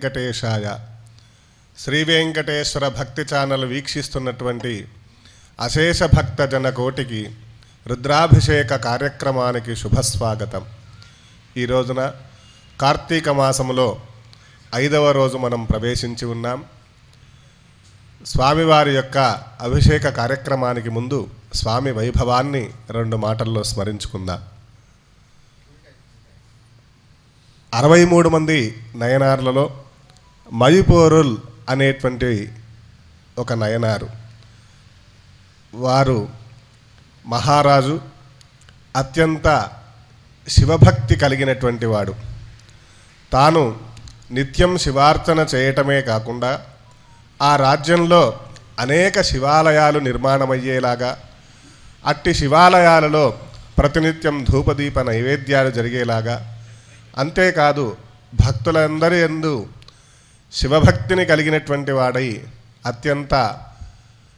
వెంకటేశాయ. శ్రీ వెంకటేశ్వర భక్తి ఛానల్ వీక్షిస్తున్నటువంటి అశేష భక్త జనకోటికి రుద్రాభిషేక కార్యక్రమానికి శుభస్వాగతం. ఈ రోజున కార్తీక మాసములో ఐదవ రోజు మనం ప్రవేశించి ఉన్నాం. స్వామివారి యొక్క అభిషేక కార్యక్రమానికి ముందు స్వామి వైభవాన్ని రెండు మాటల్లో స్మరించుకుందాం. అరవై మూడు మంది నయనార్లలో మయుపోరుల్ అనేటువంటి ఒక నయనారు. వారు మహారాజు అత్యంత శివభక్తి కలిగినటువంటి వాడు. తాను నిత్యం శివార్చన చేయటమే కాకుండా ఆ రాజ్యంలో అనేక శివాలయాలు నిర్మాణమయ్యేలాగా అట్టి శివాలయాలలో ప్రతినిత్యం ధూపదీప నైవేద్యాలు జరిగేలాగా అంతేకాదు భక్తులందరి ఎందు శివభక్తిని కలిగినటువంటి వాడై అత్యంత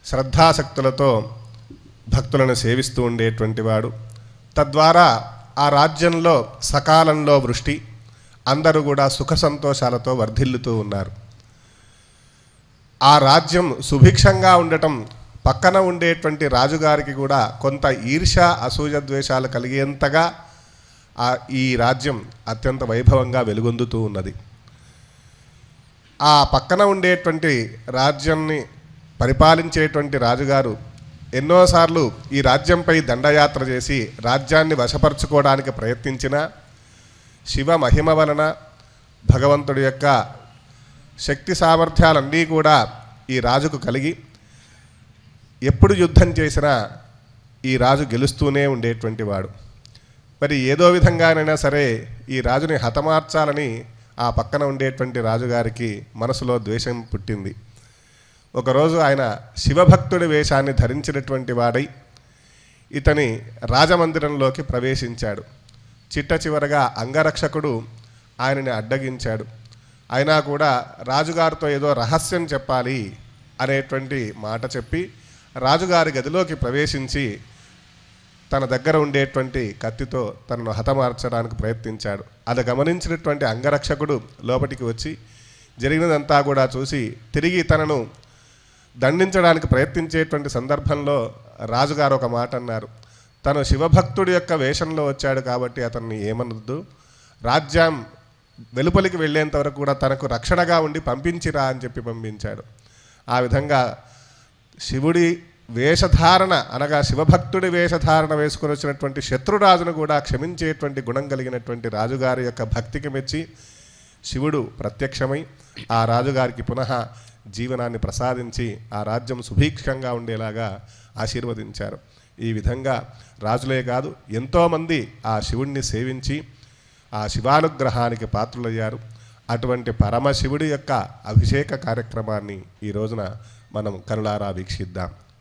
శ్రద్ధాసక్తులతో భక్తులను సేవిస్తూ ఉండేటువంటి వాడు. తద్వారా ఆ రాజ్యంలో సకాలంలో వృష్టి అందరూ కూడా సుఖ సంతోషాలతో వర్ధిల్లుతూ ఉన్నారు. ఆ రాజ్యం సుభిక్షంగా ఉండటం పక్కన ఉండేటువంటి రాజుగారికి కూడా కొంత ఈర్ష అసూయ ద్వేషాలు కలిగేంతగా ఈ రాజ్యం అత్యంత వైభవంగా వెలుగొందుతూ ఉన్నది. ఆ పక్కన ఉండేటువంటి రాజ్యాన్ని పరిపాలించేటువంటి రాజుగారు ఎన్నోసార్లు ఈ రాజ్యంపై దండయాత్ర చేసి రాజ్యాన్ని వశపరుచుకోవడానికి ప్రయత్నించిన శివ మహిమ వలన భగవంతుడి యొక్క శక్తి సామర్థ్యాలన్నీ కూడా ఈ రాజుకు కలిగి ఎప్పుడు యుద్ధం చేసినా ఈ రాజు గెలుస్తూనే ఉండేటువంటి వాడు. మరి ఏదో విధంగానైనా సరే ఈ రాజుని హతమార్చాలని ఆ పక్కన ఉండేటువంటి రాజుగారికి మనసులో ద్వేషం పుట్టింది. ఒకరోజు ఆయన శివభక్తుడి వేషాన్ని ధరించినటువంటి వాడై ఇతని రాజమందిరంలోకి ప్రవేశించాడు. చిట్ట చివరగా అంగరక్షకుడు ఆయనని అడ్డగించాడు. అయినా కూడా రాజుగారితో ఏదో రహస్యం చెప్పాలి అనేటువంటి మాట చెప్పి రాజుగారి గదిలోకి ప్రవేశించి తన దగ్గర ఉండేటువంటి కత్తితో తనను హతమార్చడానికి ప్రయత్నించాడు. అది గమనించినటువంటి అంగరక్షకుడు లోపలికి వచ్చి జరిగినదంతా కూడా చూసి తిరిగి తనను దండించడానికి ప్రయత్నించేటువంటి సందర్భంలో రాజుగారు ఒక మాట అన్నారు. తను శివభక్తుడి యొక్క వేషంలో వచ్చాడు కాబట్టి అతన్ని ఏమనొద్దు. రాజ్యం వెలుపలికి వెళ్ళేంత వరకు కూడా తనకు రక్షణగా ఉండి పంపించిరా అని చెప్పి పంపించాడు. ఆ విధంగా శివుడి వేషధారణ అనగా శివభక్తుడి వేషధారణ వేసుకొని వచ్చినటువంటి శత్రురాజును కూడా క్షమించేటువంటి గుణం కలిగినటువంటి రాజుగారి యొక్క భక్తికి మెచ్చి శివుడు ప్రత్యక్షమై ఆ రాజుగారికి పునః జీవనాన్ని ప్రసాదించి ఆ రాజ్యం సుభీక్షంగా ఉండేలాగా ఆశీర్వదించారు. ఈ విధంగా రాజులే కాదు ఎంతోమంది ఆ శివుణ్ణి సేవించి ఆ శివానుగ్రహానికి పాత్రులయ్యారు. అటువంటి పరమశివుడి యొక్క అభిషేక కార్యక్రమాన్ని ఈ రోజున మనం కరులారా వీక్షిద్దాం.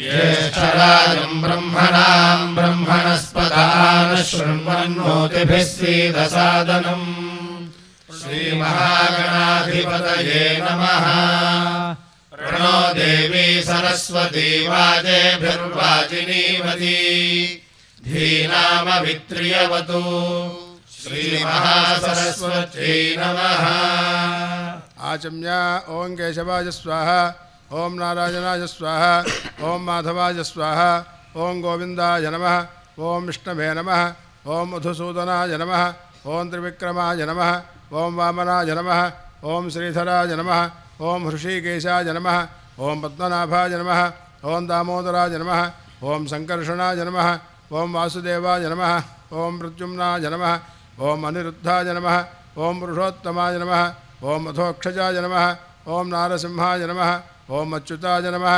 ज्येष्ठराजम् ब्रह्मणाम् ब्रह्मणस्पदान शृण्वन्नोतिभिः सीदसादनम्। श्रीमहागणाधिपतये नमः। प्रणो देवी सरस्वती वाजेभिर्वाजिनीवती धीनामभित्रियवतु। श्रीमहासरस्वत्यै नमः। आचम्य ॐ स्वाहा। ओम नारायणाय स्वाहा ओम माधवाय स्वाहा ओम गोविंदाय नम ओम विष्णवे नम ओं मधुसूदनाय नम ओम त्रिविक्रमाय नम ओम वामनाय नम ओम श्रीधराय नम ओम हृषिकेशाय नम ओम पद्मनाभाय नम ओम दामोदराय नम ओम संकर्षणाय नम ओं वासुदेवाय नम ओम प्रद्युम्नाय नम ओम अनिरुद्धाय नम ओम पुरुषोत्तमाय नम ओम अथोक्षजाय नम ओम नारसिंहाय नम ॐ अच्युताय नमः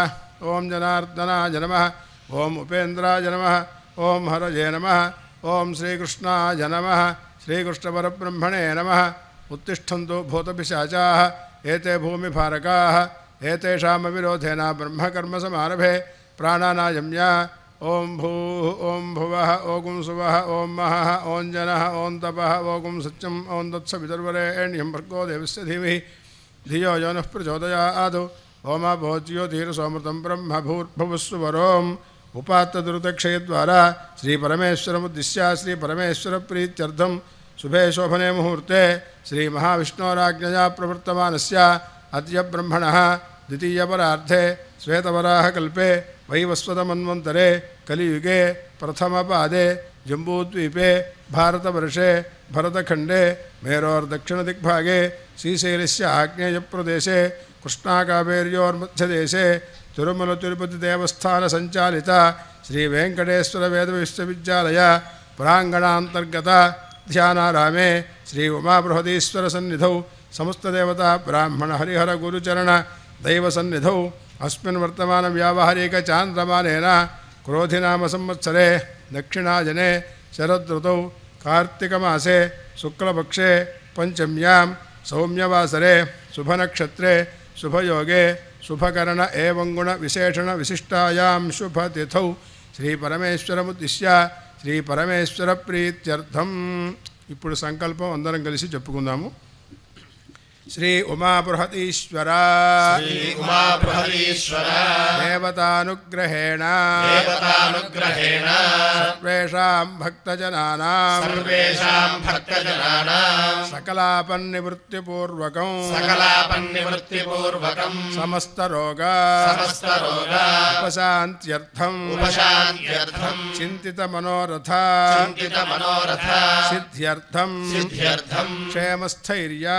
ॐ जनार्दनाय नमः ॐ उपेन्द्राय नमः ॐ हरये नमः ॐ श्रीकृष्णाय नमः, श्रीकृष्णपरब्रह्मणे नमः। उत्तिष्ठन्तु भूतपिशाचाः, एते भूमिभारकाः एतेषामविरोधेन ब्रह्मकर्मसमारभे, प्राणानायम्य। ॐ भूः ॐ भुवः ॐ सुवः ॐ महः ॐ जनः ॐ तपः ॐ सत्यम् ॐ तत्सवितर्वरेण्यं भर्गो देवस्य धीमहि। धियो यो नः प्रचोदयात्। ओमा भोज्यो धीरसोमृतं ब्रह्म भूर्भुवस्सुवरोम् उपात्तदुर्दक्षयद्वारा श्रीपरमेश्वरमुद्दिश्य श्रीपरमेश्वरप्रीत्यर्थं शुभे शोभने मुहूर्ते श्रीमहाविष्णोराज्ञया प्रवर्तमानस्य अद्य ब्रह्मणः द्वितीयपरार्धे श्वेतवराहकल्पे वैवस्वतमन्वन्तरे कलियुगे प्रथमपादे जम्बूद्वीपे भारतवर्षे भरतखण्डे मेरोर्दक्षिणदिग्भागे श्रीशैलस्य आग्नेयप्रदेशे कृष्णाकावेर्योर्मध्यदेशे तिरुमलतिरुपतिदेवस्थानसञ्चालित श्रीवेङ्कटेश्वरवेदविश्वविद्यालय प्राङ्गणान्तर्गत ध्यानारामे श्री उमाबृहदीश्वरसन्निधौ समस्तदेवता ब्राह्मणहरिहरगुरुचरण दैवसन्निधौ अस्मिन् वर्तमानव्यावहारिकचान्द्रमानेन क्रोधिनामसंवत्सरे दक्षिणाजने शरदृतौ कार्तिकमासे शुक्लपक्षे पञ्चम्यां सौम्यवासरे, शुभनक्षत्रे शुभयोगे शुभकरण एवं गुणविशेषणविशिष्टायां शुभतिथौ శ్రీపరమేశ్వరముద్దిశ్య శ్రీపరమేశ్వరప్రీత్యర్థం ఇప్పుడు సంకల్పం అందరం కలిసి చెప్పుకుందాము श्री उमा बृहदीश्वरा श्री उमा बृहदीश्वरा देवतानुग्रहेण। देवतानुग्रहेण। सर्वेषां भक्तजनानां। सर्वेषां भक्तजनानां। सकलापन्निवृत्तिपूर्वकं सकलापन्निवृत्तिपूर्वकं समस्तरोगा। समस्तरोगा। उपशान्त्यर्थम्। उपशान्त्यर्थं चिन्तितमनोरथा। चिन्तितमनोरथा। सिद्ध्यर्थं सिद्ध्यर्थं क्षेमस्थैर्या।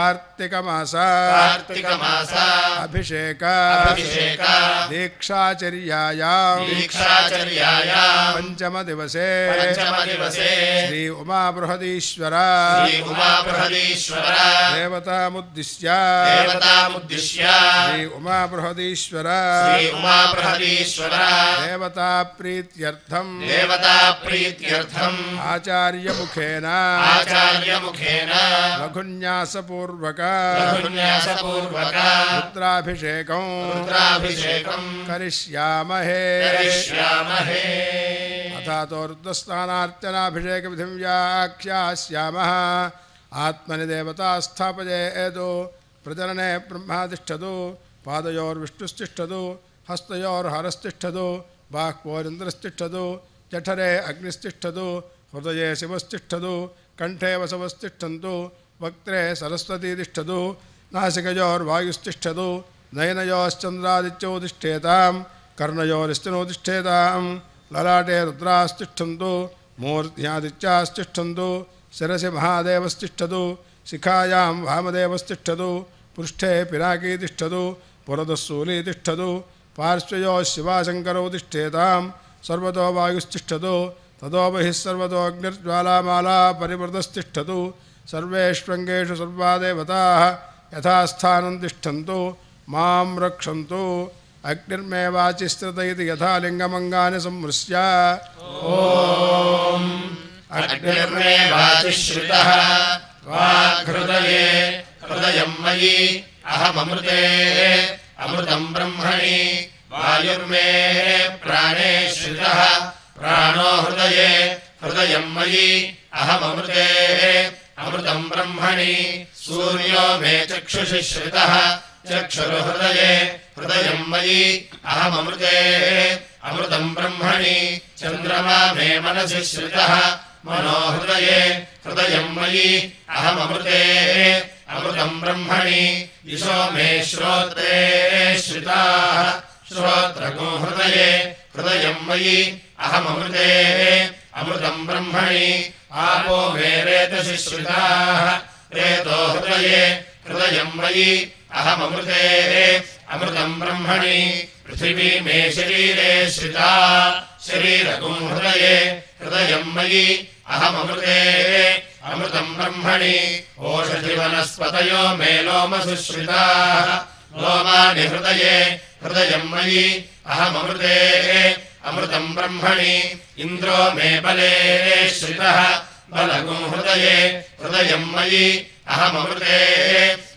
कार्तिकमास। कार्तिकमास। अभिषेक। अभिषेक। दीक्षाचर्यायाम्। दीक्षाचर्यायाम्। श्री उमा बृहदीश्वर श्री उमा बृहदीश्वर देवता आचार्य मुखेना आचार्य लघुन्यासपूर्व विन्यासपूर्वका रुद्राभिषेकं रुद्राभिषेकं करिष्यामहे। करिष्यामहे। अथातो रुद्रस्नानार्चनाभिषेकविधिं व्याख्यास्यामः। आत्मनि देवता प्रजनने ब्रह्मा तिष्ठतु पादयोर्विष्णुस्तिष्ठतु। हस्तयोर्हरस्तिष्ठतु। बाह्वोरिन्द्रस्तिष्ठतु। जठरे अग्निस्तिष्ठतु। हृदये शिवस्तिष्ठतु। कण्ठे वसवस्तिष्ठन्तु। वक्त्रे सरस्वती तिष्ठतु नासिकयोर्वायुस्तिष्ठतु नयनयोश्चन्द्रादित्यो तिष्ठेतां ललाटे रुद्रास्तिष्ठन्तु, मूर्ध्यादित्यास्तिष्ठन्तु शिरसि महादेवस्तिष्ठतु शिखायां वामदेवस्तिष्ठतु, पृष्ठे पिनाकी तिष्ठतु पुरतः शूली तिष्ठतु पार्श्वयोः शिवाशङ्करौ तिष्ठेतां सर्वतो वायुस्तिष्ठतु, ततो बहिः सर्वतोऽग्निर्ज्वालामाला परिवृतस्तिष्ठतु सर्वेष्वङ्गेषु सर्वा देवताः यथास्थानं तिष्ठन्तु मां रक्षन्तु। अग्निर्मेवाचिस्त्रत इति यथा लिङ्गमङ्गानि अग्निर्मे वाग्हृदये हृदयम् मयि अहममृते अमृतम् ब्रह्मणि। वायुर्मे प्राणे श्रितः। प्राणो हृदये हृदयम् मयि अहममृते अमृतम् ब्रह्मणि। सूर्यो मे चक्षुषि श्रितः। चक्षुर्हृदये हृदयम् मयि। अहममृते। अमृतम् ब्रह्मणि। चन्द्रमा मे मनसि श्रितः। मनो हृदये हृदयम् मयि। अहममृते। अमृतम् ब्रह्मणि। दिशो मे श्रोत्रे श्रिताः। श्रोत्रगो हृदये हृदयम् मयि। अहममृते। अमृतम् ब्रह्मणि आपो मे रेतसि श्रिताः रेतो हृदये हृदयम् मयि अहममृते अमृतम् ब्रह्मणि। पृथिवी मे शरीरे श्रिता शरीरगुम् हृदये हृदयम् मयि अहममृते अमृतम् ब्रह्मणि। ओषधिवनस्पतयो मे लोमसुश्रिताः। लोमानि हृदये हृदयम् मयि अहममृते अमृतम् ब्रह्मणि इन्द्रो मे बले श्रितः बलगुम् हृदये हृदयम् मयि अहममृते।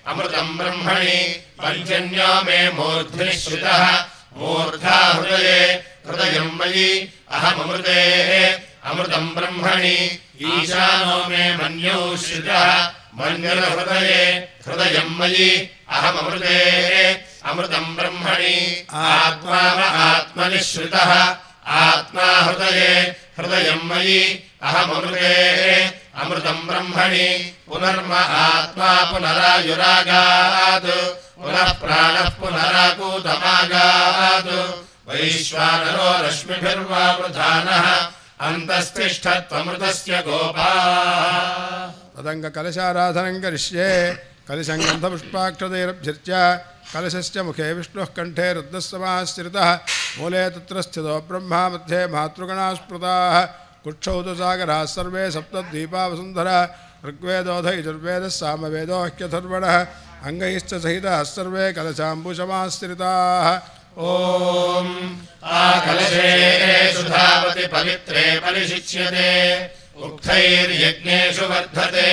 अमृतम् ब्रह्मणि पञ्चन्यो मे मूर्ध्नि श्रितः मूर्धा हृदये हृदयम् मयि अहममृते। अमृतम् ब्रह्मणि ईशानो मे मन्यौ श्रितः मन्युरहृदये हृदयम् मयि अहममृते अमृतम् ब्रह्मणि। आत्मा आत्मनि श्रितः आत्मा हृदये हृदयम् मयि अहममृते। अमृतम् ब्रह्मणि। पुनर्म आत्मा पुनरायुरागात्। पुनः प्राणः पुनराकूतमागात् वैश्वानरो रश्मिभिर्वावृधानः। अन्तस्तिष्ठत्वमृतस्य गोपाः। तदङ्गकलशाराधनं करिष्ये। कलिसङ्गन्धपुष्पाक्षतैरभ्यर्च्य कलशस्य मुखे विष्णुः कण्ठे रुद्रस्समाश्रितः मूले तत्र स्थितो ब्रह्मा मध्ये मातृगणाः स्मृताः कुक्षौ तु सागराः सर्वे सप्तद्वीपा वसुन्धरा ऋग्वेदोध यजुर्वेदः सामवेदोह्यथर्वणः अङ्गैश्च सहिताः सर्वे कलशाम्बुशमाश्रिताः ॐ आकलशे सुधावति पवित्रे परिशिच्यते, उक्थैर्यज्ञेषु वर्धते।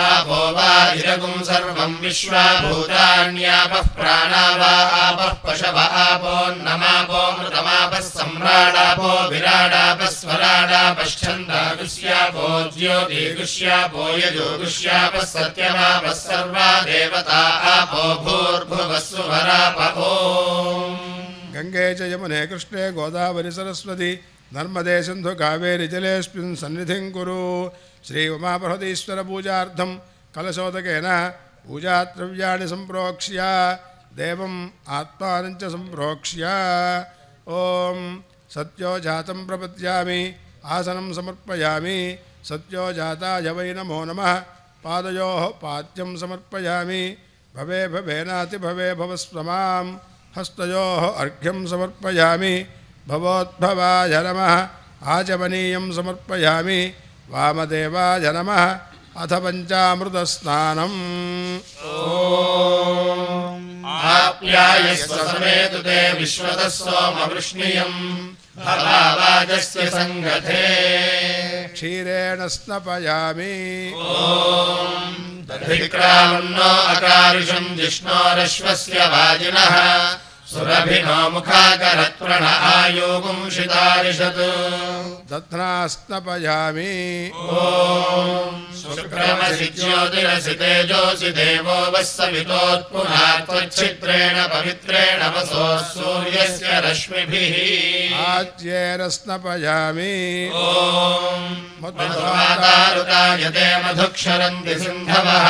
आपो वा इरगुम् सर्वम् विश्वा भूतान्यापः प्राणा वा आपः पशव आपोन्नमापो मृतमापः सम्राडापो विराडापः स्वराडापश्छन्दागुष्यापो ज्योतिगुष्यापो यजोगुष्यापः सत्यमापः सर्वा देवता आपो भूर्भुवः सुवराप गङ्गे च यमुने कृष्णे गोदावरि सरस्वती नर्मदे सिन्धु कावेरि जलेऽस्मिन् सन्निधिं कुरु श्रीउमाबृहदीश्वरपूजार्थं कलशोदकेन पूजाद्रव्याणि सम्प्रोक्ष्य, देवम् आत्मानं च सम्प्रोक्ष्य। ॐ सत्यो जातं प्रपद्यामि, आसनं समर्पयामि, सत्यो जाताय वै नमो नमः, पादयोः पाद्यं समर्पयामि, भवे भवेनातिभवे भवस्व माँ हस्तयोः अर्घ्यं समर्पयामि, भवोद्भवाय नमः, आचमनीयं समर्पयामि वामदेवाय नमः। अथ पञ्चामृतस्नानम्। आप्यायस्व समेतु ते विश्वतः सोमवृष्णियम् भवावाजस्य सङ्गथे क्षीरेण स्नपयामि। दधिक्रामन्नो अकारुषम् जिष्णोरश्वस्य वाजिनः सुरभिनो मुखाकरत्प्रण आयोगुंशितारिषत् दध्ना स्नपयामि शुक्रमसि ज्योतिरसि तेजोऽसि देवो वः सवितोत्पुनः त्वच्छिद्रेण पवित्रेण वसोः सूर्यस्य रश्मिभिः। आज्येन स्नपयामि मधुमातारुतायते मधुक्षरन्ति सिन्धवः।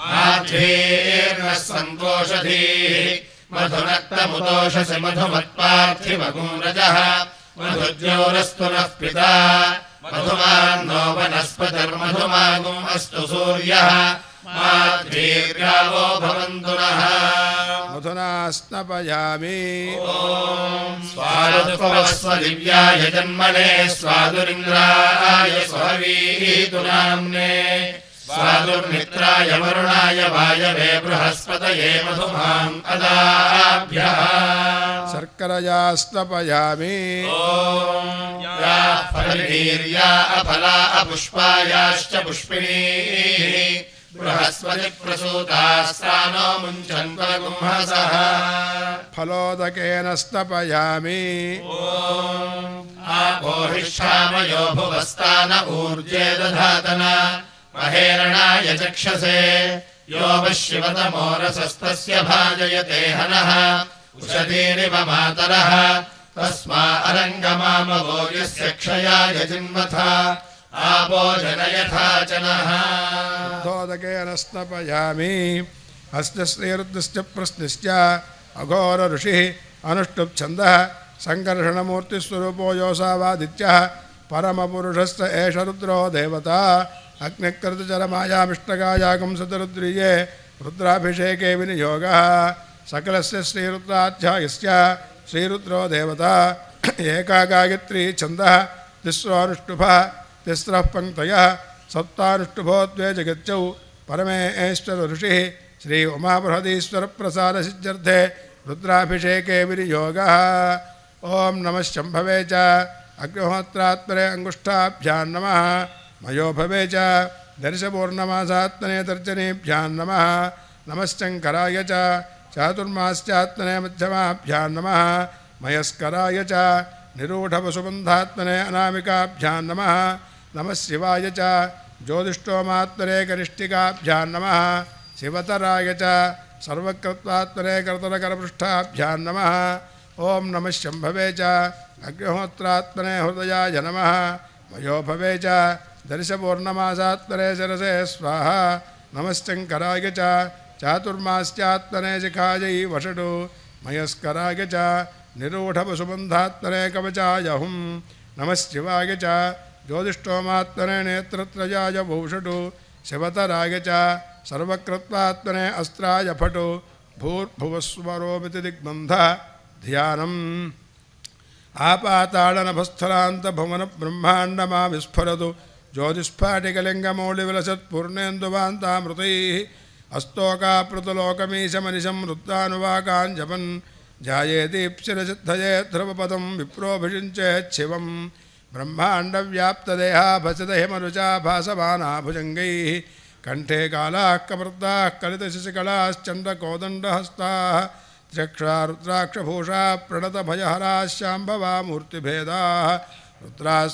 माध्वीर्नः सन्तोषधीः मधुनक्तमुतोषसि मधुमत्पार्थिवगुं रजः मधुद्योरस्तु नः पिता। मधुमान्नो वनस्पतिर्मधुमागुम् अस्तु सूर्यः। माध्वीर्यावो भवन्तु नः। मधुना स्नपयामि। स्वादुपवस्वदिव्याय जन्मने स्वादुरिन्द्राय स्ववीतु नाम्ने स्वादुर्मित्राय वरुणाय वायवे बृहस्पतये मधुमाम् अदाभ्यः। शर्करया स्नपयामि या फलवीर्या अफला अपुष्पायाश्च पुष्पिणीः बृहस्पतिप्रसूतास्तानो मुञ्चन्त्वगुंहसः फलोदकेन स्नपयामि आपोहिष्ठामयो भुवस्तान ऊर्जे दधातन। महेरणाय चक्षसे। यो वः शिवतमोरसस्तस्य भाजयते हनः। उषतीरिव मातरः। तस्मा अरङ्गमामवो यस्य क्षयाय जिन्मथा आपो जनयथा च नः। दोदकेन स्नपयामि अस्य श्रीरुद्रश्च प्रश्नश्च। अघोर अनुष्टुप्छन्दः। सङ्कर्षणमूर्तिस्वरूपो योऽसावादित्यः परमपुरुषस्य एष रुद्रो देवता। अग्निकृतचरमायामिष्टकायागं सतरुद्रीये रुद्राभिषेके विनियोगः। सकलस्य श्रीरुद्राध्यायस्य श्रीरुद्रो देवता। एका गायत्री छन्दः तिस्रोऽनुष्टुभः तिस्रः पङ्क्तयः, सप्तानुष्टुभो द्वे परमेश्वर ऋषिः, श्री उमाबृहदीश्वरप्रसादसिद्ध्यर्थे रुद्राभिषेके विनियोगः। ॐ नमः शम्भवे च। अग्निहोत्रात्मने अङ्गुष्ठाभ्यां नमः। मयोभवे च दर्शपूर्णमासात्मने तर्जनीभ्यां नमः। नमश्चङ्कराय च। चातुर्मास्यात्मने मध्यमाभ्यां नमः। मयस्कराय च। निरूढवसुबन्धात्मने अनामिकाभ्यां नमः। नमः शिवाय च। ज्योतिष्टोमात्मने कनिष्ठिकाभ्यां नमः। शिवतराय च। सर्वकृत्वात्मने कर्तनकरपृष्ठाभ्यां नमः। ॐ नमः शम्भवे च। अग्निहोत्रात्मने हृदयाय नमः। मयोभवे च। दर्शपूर्णमासात्मने शिरसे स्वाहा। नमश्चङ्कराय च चातुर्मास्यात्मने शिखायै वषटु मयस्कराय च निरूढवसुबन्धात्मने कवचाय हुं नमः शिवाय च ज्योतिष्टोमात्मने नेत्रत्रयाय भूषटु शिवतराय च सर्वकृत्वात्मने अस्त्राय फटु। भूर्भुवस्वरोमिति दिग्बन्धः ध्यानम्। आपाताडनभस्थलान्तभुवनब्रह्माण्डमा विस्फुरतु ज्योतिस्फाटिकलिङ्गमौलिविलसत्पूर्णेन्दुवान्तामृतैः अस्तोकाप्लुतलोकमीशमनिशं रुद्रानुवाकान् जपन् ध्यायेदीप्सिरसिद्धये ध्रुवपदं विप्रोभिषिञ्चेच्छिवं ब्रह्माण्डव्याप्तदेहा भसदहिमरुचा भासमाना भुजङ्गैः कण्ठे कालाः कमर्दाः कलितशिशिकलाश्चण्डकोदण्डहस्ताः त्र्यक्षा रुद्राक्षभूषा प्रणतभयहराः शाम्भवा मूर्तिभेदाः रुद्राः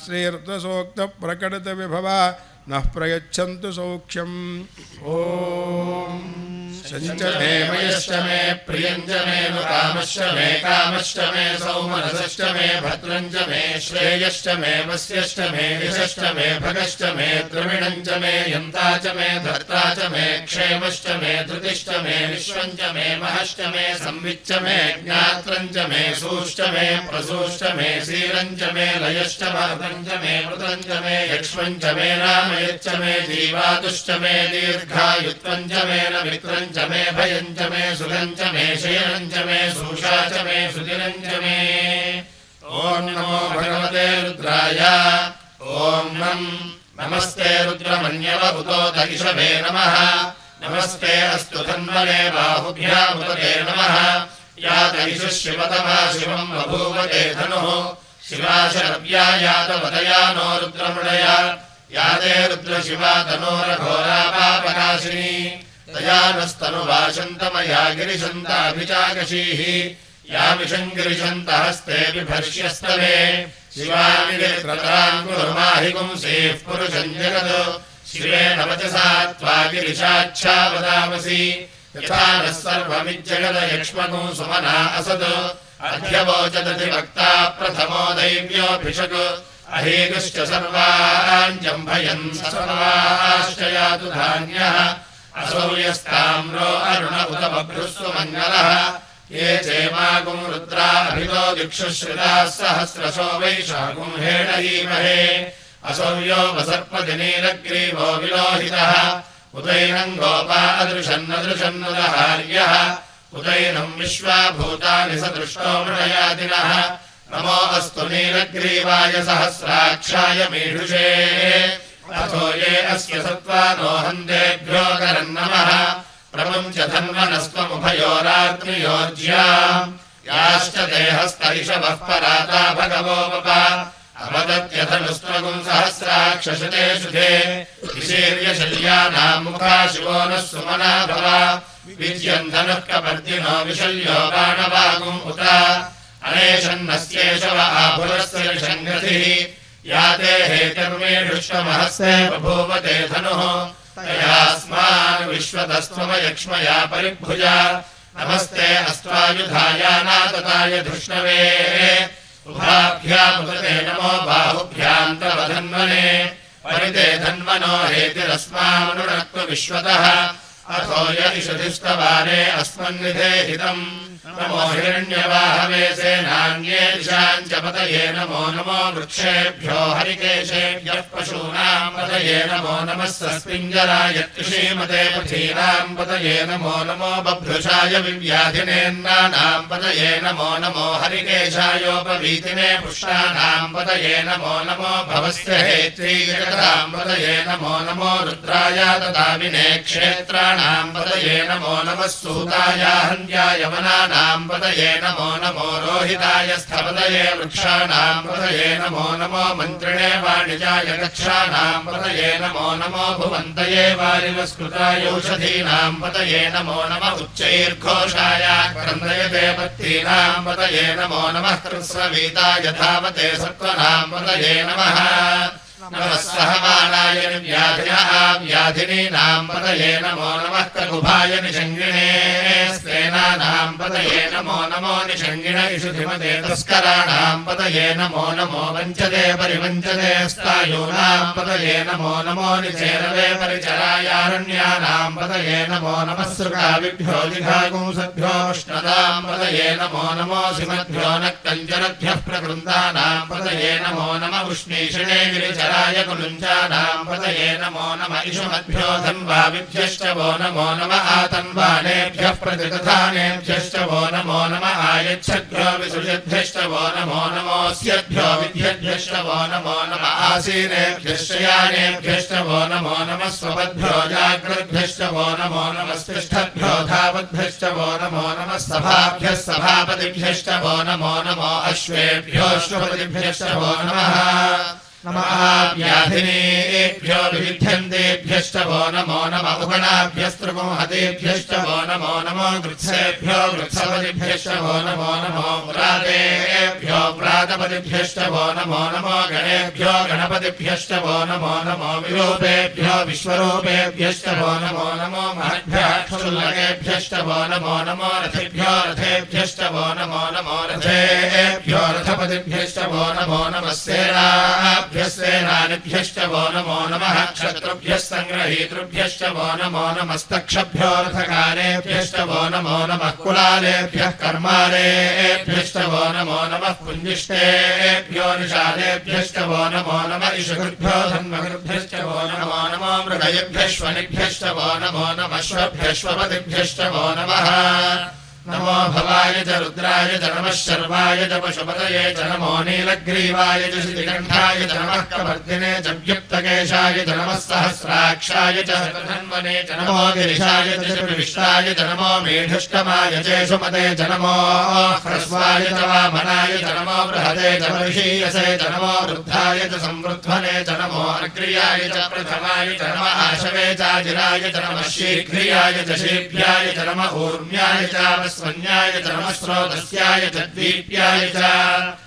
विभवा नः प्रयच्छन्तु सौख्यम्। ॐ शञ्च मे मयश्च मे प्रियञ्च मे नु कामश्च मे कामश्च मे सौमनसश्च मे भद्रञ्च मे श्रेयश्च मे मे मे मे मे यन्ता च मे धर्ता च मे क्षेमश्च मे धृतिश्च मे विश्वञ्च मे मे संविच्च मे मे सूश्च मे मे मे लयश्च मे मे मे मे मे मे मित्रञ्च मे भयञ्च मे सुगञ्च मे शयनञ्च मे सूषा च मे सुदिनञ्च मे। ॐ नमो भगवते रुद्राय। ॐ नम् नमस्ते रुद्रमन्यव उतो दगिषभे नमः। नमस्ते अस्तु धन्वने बाहुभ्यामुदते नमः। या दगिषु शिवतमा शिवम् बभूवते धनुः। शिवा शरव्या यातवदया नो रुद्रमृडया। या ते रुद्रशिवा तनोरघोरापापनाशिनी तया नस्तनुवाशन्तमया गिरिशन्ताभिचाकशीः यामिषम् गिरिशन्तहस्ते बिभर्ष्यस्तवे शिवानिरत्राङ्कुर्माहि पुंसेः पुरुषम् जगत्। शिवेन वचसा त्वा गिरिशाच्छा वदामसि। यथा नः सर्वमिज्जगद यक्ष्मकु सुमना असत्। अध्यवोचदति वक्ता प्रथमो दैव्योऽभिषक्। अहेगश्च सर्वाञ्जम्भयन् सर्वाश्च यातु धान्यः असौ यस्ताम्रो अरुण बभ्रुस्व मङ्गलः ये चेमागुम् रुद्राभितो दिक्षुश्रिताः सहस्रशो वैशागुम् हेणयीमहे असौ यो वसर्पदिनीलग्रीवो विलोहितः। उदैनम् गोपा अदृशन्नदृशन्नुदहार्यः उदैनम् विश्वा भूतानि सदृष्टो मृडयादिनः नमो अस्तु नीलग्रीवाय सहस्राक्षाय मीढुषे अथो ये अस्य सत्त्वानो हन्तेभ्यो करम् याश्च देहस्तैषवः पराता भगवो वप अवदत्यथनुस्त्वगुम् सहस्राक्षशते शुधे विशीर्यशल्यानाम् मुखा शिवो नः सुमना भव। विद्यम् धनुः कपर्दिनो विशल्यो बाणवागुम् उत। अनेशन्नस्येष व आभुरस्य विषङ्गतिः या ते बभूव ते धनुः। तयास्मान् विश्वतस्त्वमयक्ष्मया परिभुजा। नमस्ते अस्त्वायुधायानातताय धृष्णवे। उभाभ्यामुदते नमो बाहुभ्याम् तव धन्वने परिते धन्वनो हेतिरस्मानुरक्त्व विश्वतः अथो यदिषधिस्तवारे अस्मन्निधे हितम् नमो हिरण्यवाहवे सेनान्ये दिशाम् च पतये नमो नमो वृक्षेभ्यो हरिकेशेभ्यः पशूनाम् पतये नमो नमः सस्पिञ्जराय कृषीमते पथीनाम् पतये नमो नमो बभ्रुषाय विव्याधिनेन्नानाम् पतये नमो नमो हरिकेशायोपवीतिने पुष्णानाम् पतये नमो नमो भवस्य हेत्रीजगताम् पतये नमो नमो रुद्राय तदाविने क्षेत्राणाम् पतये नमो नमः सूताय हन्याय वनानाम् पतये नमो नमो रोहिताय स्थपतये वृक्षाणाम् पतये नमो नमो मन्त्रिणे वाणिजाय गच्छानाम् पतये नमो नमो भुवन्तये वारिवस्कृतायौषधीनाम् पतये नमो नम उच्चैर्घोषाय क्रन्दयते पत्तीनाम् पतये नमो नमः कृस्रवीताय धावते सत्त्वनाम् पतये नमः नमः सहमानाय व्याधिनः व्याधिनीनाम् पतये नमो नमः ककुभाय निषङ्गिणे स्तेनानाम् पतये नमो नमो निषङ्गिण इषुधिमते तस्कराणाम् पतये नमो नमो वञ्चते परिवञ्चते स्तायूनाम् पतये नमो नमो निचेरवे परिचरायारण्यानाम् पतये नमो नमः सृगाविभ्यो जिघागुंसभ्यो उष्णताम् पतये नमो नमो सिमभ्यो न कञ्चरभ्यः प्रकृन्दानाम् पतये नमो नम उष्णीषिणे गिरिचराय कुलुञ्चानाम् पतये नमो नम धन्वाविभ्यश्च वो नमो नम आतन्वानेभ्यः प्रतिदधानेभ्यश्च वो नमो नम आयच्छद्भ्यो विसृजद्भ्यश्च वो नमो नमोऽस्यभ्यो विद्यद्भ्यश्च वो नमो नम आसीनेभ्यश्च यानेभ्यश्च वो नमो नमः स्वपद्भ्यो जाग्रद्भ्यश्च वो नमो नमस्तिष्ठद्भ्यो धावद्भ्यश्च वो नमो नमः सभाभ्यः सभापतिभ्यश्च वो नमो नमो अश्वेभ्योऽश्वपतिभ्यश्च वो नमः व्याधिनेभ्यो विविध्यन्तेभ्यश्च वो नमो नम उगणाभ्यस्त्रुमोहतेभ्यश्च वो नमो नमो गृत्सेभ्यो गृत्सपतिभ्यश्च वो नमो नमो व्रातेभ्यो व्रातपतिभ्यश्च वो नमो नमो गणेभ्यो गणपतिभ्यश्च वो नमो नमो विरूपेभ्यो विश्वरूपेभ्यश्च वो नमो नमो महद्भ्यः क्षुल्लकेभ्यश्च वो नमो नमो रथेभ्यो नमो नमो रथेभ्यो रथपतिभ्यश्च वो नमो नमः सेनाभ्यः सेनानिभ्यश्च वो नमो नमः क्षत्रुभ्यः सङ्ग्रहीतृभ्यश्च वो नमो नमस्तक्षभ्यो रथकारेभ्यश्च वो नमो नमः कुलालेभ्यः कर्मारेभ्यश्च वो नमो नमः पुञ्जिष्टेभ्यो निषादेभ्यश्च वो नमो नमः इषुभ्यो धन्मगृभ्यश्च वो नमो नमो मृगयभ्यश्वनिभ्यश्च वो नमो नमः श्वभ्यश्वपतिभ्यश्च वो नमः नमो भवाय च रुद्राय च नमः शर्वाय च पशुपतये च नमो नीलग्रीवाय च श्रीकण्ठाय च नमः कवर्दिने च व्युक्तकेशाय च नमः सहस्राक्षाय च धन्वने च नमो गिरिशाय च विष्टाय च नमो मेढुष्टमाय च सुमते च नमो ह्रस्वाय च वामनाय च नमो बृहदे च नमो वृद्धाय च संवृध्वने च नमो अग्र्याय च प्रथमाय च नम आशवे चाजिराय च नमः शीघ्रियाय च शीभ्याय च नम ऊर्म्याय च स्रोतस्याय च द्वीप्याय च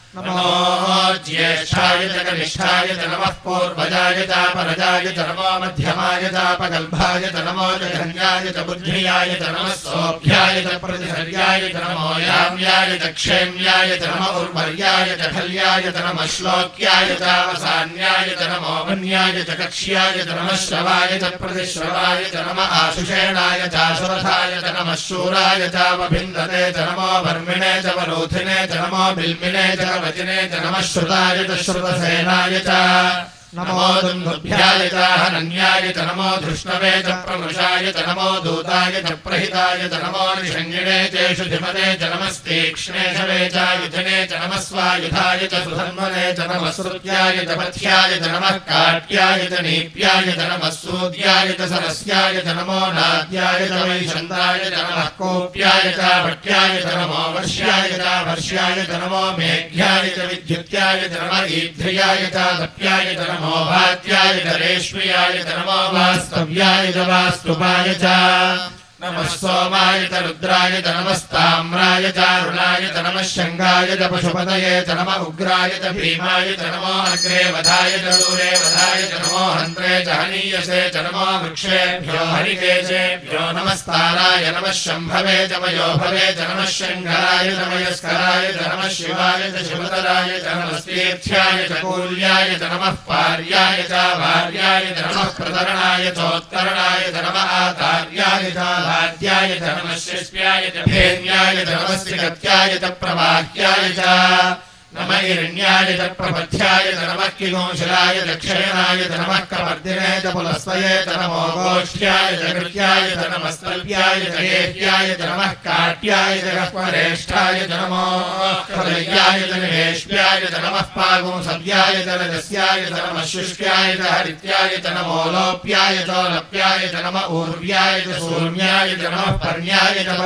ज्येष्ठायतकनिष्ठायत नमः पूर्वजायतापरजायत नमो मध्यमायतापगल्भायत नमो जघन्यायत बुद्धियायत नमः सोऽभ्यायत प्रतिहर्यायत नमो याम्यायत क्षेम्यायत नम उर्वर्यायत खल्यायत नमः श्लोक्यायतावसान्यायत नमो वन्यायत कक्ष्यायत नमः श्रवायत प्रतिश्रवायत नम आशुषेणायतासुरथायत नमः शूरायतावभिन्दते च नमो वर्मिणे च वरोधिने च नमो बिल्मिने च वचने च नमः श्रुताय च श्रुतसेनाय च नमो दुन्दुभ्याय च हनन्याय च नमो धृष्णवे च प्रमृषाय च नमो दूताय च प्रहिताय च नमो निषङ्गिणे चेषु धिमते च नमस्तीक्ष्णे शवे च युधने च सुधन्वने च नमः श्रुत्याय च पथ्याय च नमः काट्याय च नीप्याय च नमः सूद्याय च सरस्याय च नमो नाद्याय च वैशन्ताय च नमः कोप्याय च भट्याय च नमो वर्ष्याय च वर्ष्याय च नमो मेघ्याय च विद्युत्याय च नमः ईध्र्याय च दप्याय च नमो वाद्याय च रेष्म्याय च नमो वास्तव्याय च वास्तुपाय च नमः सोमाय च रुद्राय च नमस्ताम्राय च अरुणाय च नमः शङ्गाय च पशुपतये च नम उग्राय च भीमाय च नमो अग्रे वधाय च दूरे वधाय च नमो हन्त्रे च हनीयसे च नमो वृक्षेभ्यो हरिकेशेभ्यो नमस्ताराय नमः शम्भवे च मयोभवे च नमः शङ्कराय च मयस्कराय च नमः शिवाय च शिवतराय च नमस्तीर्थ्याय च कूल्याय च नमः पार्याय च वार्याय च नमः प्रतरणाय चोत्तरणाय च नमः आतार्याय च नमः शिष्याय च भेद्याय च नमस्य गत्याय च प्रवाह्याय च नम हिरण्याय च प्रपथ्याय च नमः किगोंशलाय च क्षयणाय च नमः कवर्दिने च पुलस्वये च नमो गोष्ठ्याय च कृत्याय च नमः स्तल्प्याय च नमः च वरेष्ठाय च नमो हृदयाय च निवेश्याय च नमः पागुंसव्याय च रजस्याय च नमः शुष्क्याय च हरित्याय च नमो लोप्याय च लप्याय च नम ऊर्व्याय च सूर्याय च नमः पर्ण्याय च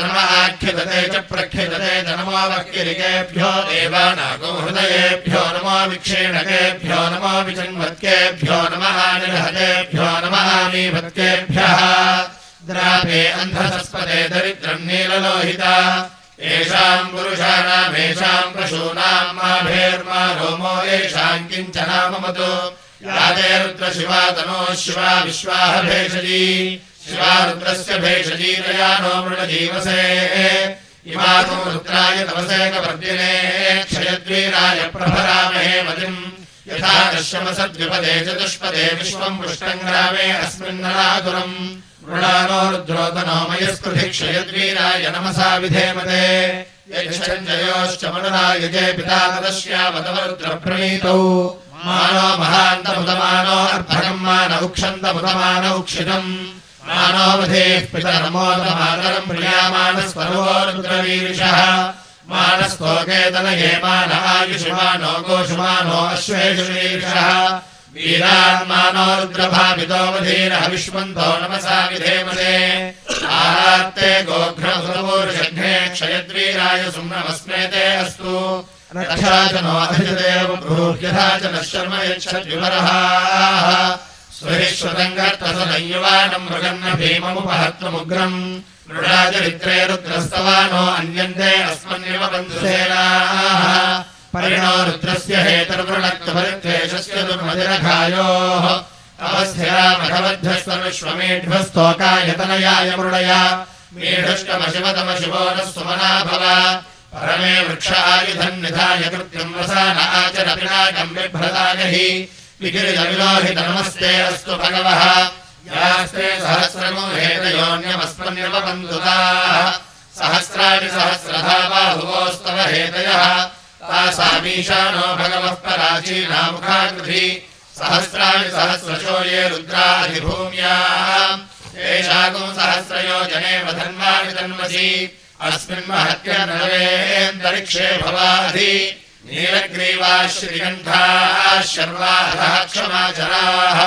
नमः आख्यते च प्रख्यते नमो वक्किरिकेभ्यो देवानागो हृदयेभ्यो नमो विक्षेणकेभ्यो नमो विजन्वत्केभ्यो नमः निरहतेभ्यो नमः मीभत्केभ्यः द्रापे अन्धसस्पदे दरिद्रम् नीललोहिता। येषाम् पुरुषाणामेषाम् पशूनाम् माभेर्मा रोमो येषाम् किञ्चनाममतो याते रुद्रशिवा तनो शिवा विश्वाह भेषजी। शिवा रुद्रस्य भेषजीतया नो मृणजीवसे इमानो रुद्राय तवसेकवर्दिने क्षयद्वीराय प्रभरामहे मतिम्। यथा दश्यमसद्विपदे चतुष्पदे विश्वम् पुष्टम् ग्रामे अस्मिन्ननातुरम् मृणानो रुद्रोतनो मयस्कृति क्षयद्वीराय नमसा विधेमते। यच्छञ्जयोश्च मनुरायुजे पिता तदस्यावतवरुद्रप्रणीतौ मानो महान्तमुदमानो अर्धकम् मान उक्षन्तमुदमान उक्षितम् मानोवधेः पितरमोदमातरम् प्रियामानस्वरो रुद्रवीरिषः मानस्तोकेतनये मान आयुषुमानो गोषुमानो अश्वेषुवीरिषः। वीरान्मानो रुद्रभावितोऽवधीरः विश्वन्तो नमसा विधेमसे। आरात्ते गोघ्रसुरपूरुषघ्ने क्षयद्वीराय सुम्नमस्मेते अस्तु। रक्षा च ब्रूह्यथा च नः शर्म यच्छद्विवरः स्वरिश्वतङ्गर्तसदयुवानम् मृगन्न भीममुपहत्वमुग्रम् मृडाचरित्रे रुद्रस्तवानो अन्यन्ते अस्मन्निव बन्धुसेनाः। परिणो रुद्रस्य मघवध्यस्व विश्वमेढ्वस्तोकायतनयाय मृडया। मेढष्टमशिवतमशिवो नः सुमना भव। परमे वृक्षायुधम् निधाय कृत्यम् रसान आचर पिनाकम् बिभ्रदाय हि विगिरिजविलोहितनमस्ते अस्तु भगवः। यास्ते सहस्रमो हेतयोन्यमस्मन्निर्वबन्धुताः सहस्राणि सहस्रधा बाहुवोस्तव हेतयः। तासामीशानो भगवः पराचीनामुखाकृति सहस्राणि सहस्रशो ये रुद्राधिभूम्याम् एषागुम् सहस्रयोजने वधन्वानि तन्मसि अस्मिन् महत्यनवेन्दरिक्षे भवाधि नीलग्रीवाः श्रीकण्ठाः शर्वाहः क्षमाचराः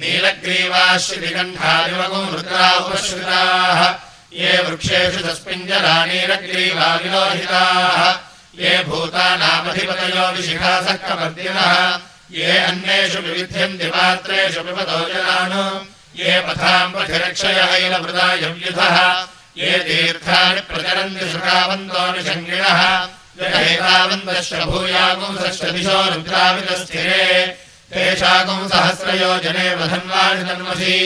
नीलग्रीवाः श्रीकण्ठादिवगो रुद्रा उपश्रिताः ये वृक्षेषु तस्मिञ्जरा नीलग्रीवा विलोहिताः ये भूतानामधिपतयो विशिखासः कवर्दिनः ये अन्येषु विविध्यन्ति पात्रेषु पिबतो जनान् ये पथाम् पथिरक्षय हैलमृदायव्युधः ये तीर्थानि प्रचरन्ति शुकावन्तो निषङ्गिणः जयैतावन्तश्च भूयागुंसश्च दिशो रुद्रावितस्थिरे तेषागुं सहस्रयो जने वधन्वाणि तन्मसि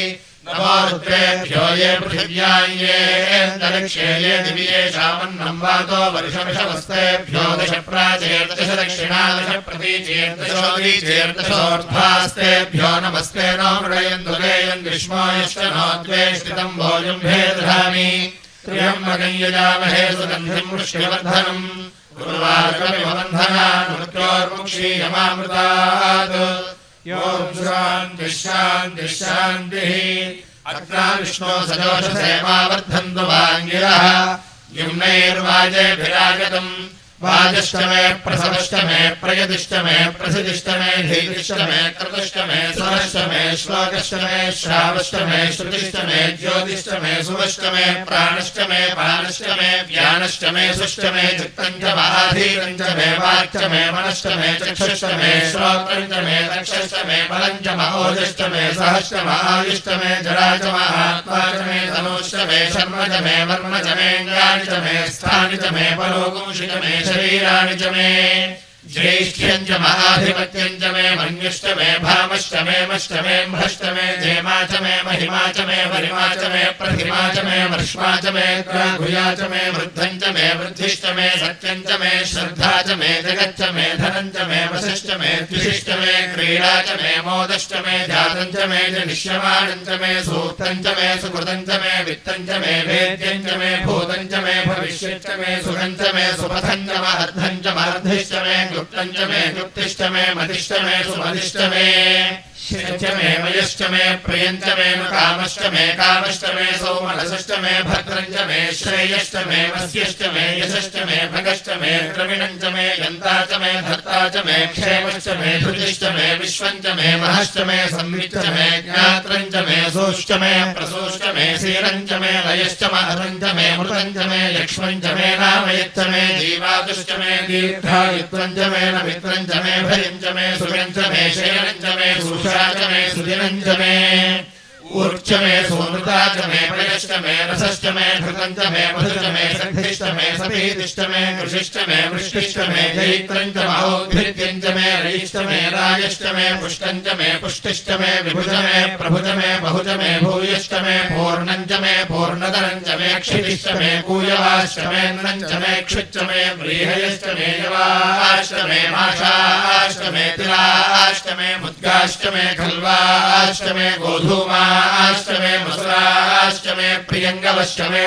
नमो रुद्रेभ्यो ये पृथिव्याङ्गेन्दलक्ष्ये ये दिव्ये शामन्नं वातो वर्षमिषवस्तेभ्यो दश प्राचेर्दश दक्षिणा दश प्रतीचेर्दशोदीचेर्दशोर्ध्वास्तेभ्यो नमस्ते नो मृडयन्दुलेयन् ग्रीष्मो यश्च नोद्वेष्टितम् भोजम् भे दधामि त्रियम् मगञ्यजामहे सुगन्धिम् वृष्टिवर्धनम्। शान्तिः शान्तिः अग्ना विष्णो सजोषसेवावर्धन्तु वाङ्गिरः युम्नैर्वाजेभिरागतम् वाजिष्ट मे, प्रसवश्च मे प्रयदिष्ट मे प्रसिदिष्ट मे धीरिष्ट मे कृतिष्ट मे सुनष्ट मे श्लोकष्ट मे श्रावष्ट मे श्रुतिष्ट मे ज्योतिष्ट मे सुवष्ट मे प्राणष्ट मे पानष्ट मे व्यानष्ट मे सुष्ट मे, चित्तञ्च महाधीरञ्च मे, वाक्च मे मनष्ट मे चक्षुष्ट मे, श्रोत्रञ्च मे दक्षष्ट मे, बलञ्च महोजष्ट मे सहष्ट महायुष्ट मे जराच महात्मा च मे धनुष्ट मे, शर्म च मे, वर्म च मेऽङ्गानि च मे, स्थानि च मे बलोगुंषि च मे शरीराणि च मे ज्येष्ठ्ये मह्यञ्च महाधिपत्यञ्च मे मन्युश्च मे भामश्च मे मश्च मे म्भश्च मे जेमा च मे महिमा च मे वरिमा च मे प्रतिमा च मे वर्ष्मा च मे ग्राघुया च मे वृद्धम् च मे वृद्धिश्च मे सत्यम् च मे श्रद्धा च मे जगच्च मे धनम् च मे वशश्च मे द्विषिश्च मे क्रीडा च मे मोदश्च मे ध्यातम् च मे जनिष्यमाणम् च मे सूक्तम् च मे सुकृतम् च मे वित्तम् च मे वेद्यम् च मे भूतम् च मे भविष्यच्च मे सुखम् च मे सुपथम् च महर्धम् च महर्धिश्च मे गुप्तम् च मे गुप्तिश्च मे मतिश्च मे सुमतिश्च मे शिरश्च मे मयश्च मे प्रियञ्च मे नु कामश्च मे कामश्च मे सौमनसश्च मे भद्रम् च मे श्रेयश्च मे वस्यश्च मे यशश्च मे भगश्च मे द्रविणम् च मे यन्ता च मे धर्ता च मे क्षेमश्च मे धृतिश्च मे विश्वम् च मे महश्च मे मे मे सोश्च मे प्रसोश्च मे मे लयश्च मे मे मे मे मे मे च मे मे मे मे सुषा च मे सुदिनम् च मे ऊर्च मे सोमृता च मे पयश्च मे रसश्च मे मे मधु च मे सन्धिश्च मे सपीतिश्च मे कृषिश्च मे वृष्टिश्च मे जैत्रम् मे रयिश्च मे रायश्च मे पुष्टम् मे पुष्टिश्च मे विभुज मे प्रभुज मे बहुज मे भूयश्च मे मे मे क्षितिश्च मे कूयवाश्च मे क्षुच्च मे व्रीहयश्च मे यवाश्च मे मे मे मे मे गोधूमाश्च मे मसुराश्च मे प्रियङ्गवश्च मे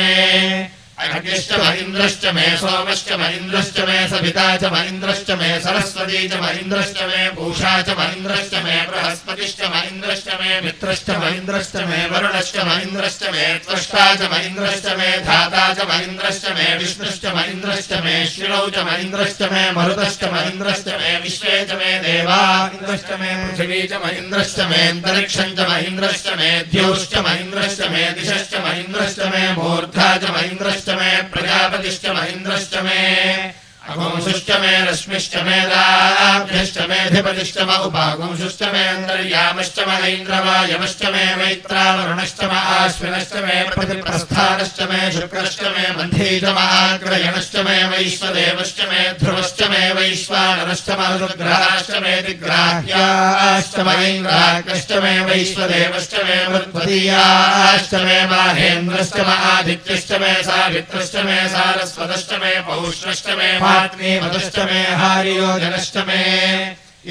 मे अग्निश्च महीन्द्रश्च मे सोमश्च महीन्द्रश्च मे सविता च महीन्द्रश्च मे सरस्वती च महीन्द्रश्च मे पूषा च महीन्द्रश्च मे बृहस्पतिश्च महीन्द्रश्च मे मित्रश्च महीन्द्रश्च मे वरुणश्च महीन्द्रश्च मे त्वष्टा च महीन्द्रश्च मे धाता च महीन्द्रश्च मे विष्णुश्च महीन्द्रश्च मे शिरौ च महीन्द्रश्च मे मरुतश्च महीन्द्रश्च मे विश्वे च मे देवा इन्द्रश्च मे पृथिवी च महीन्द्रश्च मे अन्तरिक्षम् च महीन्द्रश्च मे द्यौश्च महीन्द्रश्च मे दिशश्च महीन्द्रश्च मे मूर्धा च महीन्द्रश्च मे प्रजापतिश्च महीन्द्रश्च मे अगुंशुश्च मे रश्मिश्च मे दाभ्यश्च मेऽधिपतिश्च म उपागुंशुश्च मे अन्तर्यामश्च म ऐन्द्रवायवश्च मे मैत्रावरुणश्च म आश्विनश्च मे प्रतिप्रस्थानश्च मे शुक्रश्च मे मन्धी च आग्रयणश्च मे वैश्वदेवश्च मे ध्रुवश्च मे वैश्वानरश्च म मे दिग्राह्याश्च म मे वैश्वदेवश्च मे मृत्वदीयाश्च मे माहेन्द्रश्च म आदित्यश्च मे सावित्रश्च मे सारस्वतश्च मे पौष्णश्च मे पात्नी वदश्च मे हारियोजनश्च मे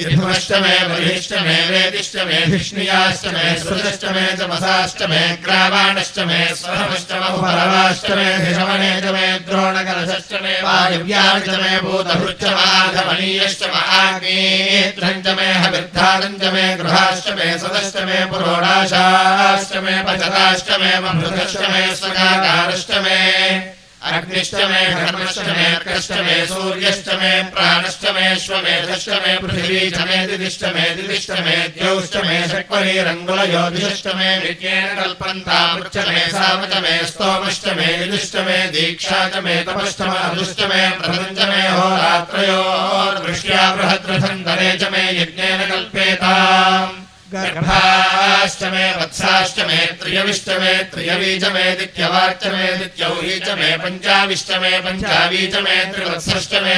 इधुमश्च मे बलिश्च मे वेदिश्च मे मे मे मे मे स्वरमश्च मे च मे द्रोणकलशश्च मे मे भूतभृच्च माधमनीयश्च महाग्नेत्रम् च मे हविर्धानम् च मे गृहाश्च मे सदश्च मे मे पचताश्च मे मे मे अग्निश्च मे घर्मश्च मे अर्कश्च मे सूर्यश्च मे प्राणश्च मे श्वमेधश्च मे पृथिवी च मे दिदिश्च मे दिदिश्च मे द्यौश्च मे शक्वरीरङ्गुलयोधिश्च मे विज्ञेन कल्पन्तामृच्च मे साम च मे स्तोमश्च मे युधिश्च मे दीक्षा च मे तपश्च मे अदुश्च मे प्रथम् च मे होरात्रयोर्वृष्ट्या बृहद्रथन्दरे च मे यज्ञेन कल्पेताम् गर्भाष्टमे, वत्साष्टमे, त्र्यविष्टमे मे पञ्चाविष्टमे, पञ्चावीचमे, त्रिवत्सष्टमे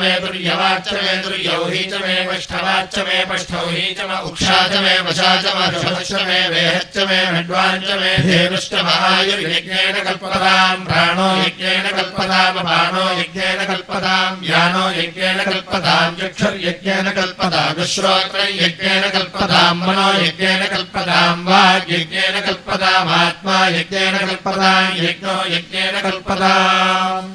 मे तुर्यवार्चमे, तुर्यौहीचमे पष्ठवार्चमे पष्ठौहीचम, उक्षाचमे वशाचमर्षवक्षमे वेहच्चमे षड्वाञ्चमे धेनुष्टमहायुर्यज्ञेन कल्पतां प्राणो यज्ञेन कल्पताम् पानो यज्ञेन कल्पतां व्यानो यज्ञेन कल्पतां चक्षुर्यज्ञेन कल्पताम् विश्रोत्रम् कल्पता मनो यज्ञेन कल्पताम् वाग्यज्ञेन कल्पतामात्मा यज्ञेन कल्पताम् यज्ञो यज्ञेन कल्पताम्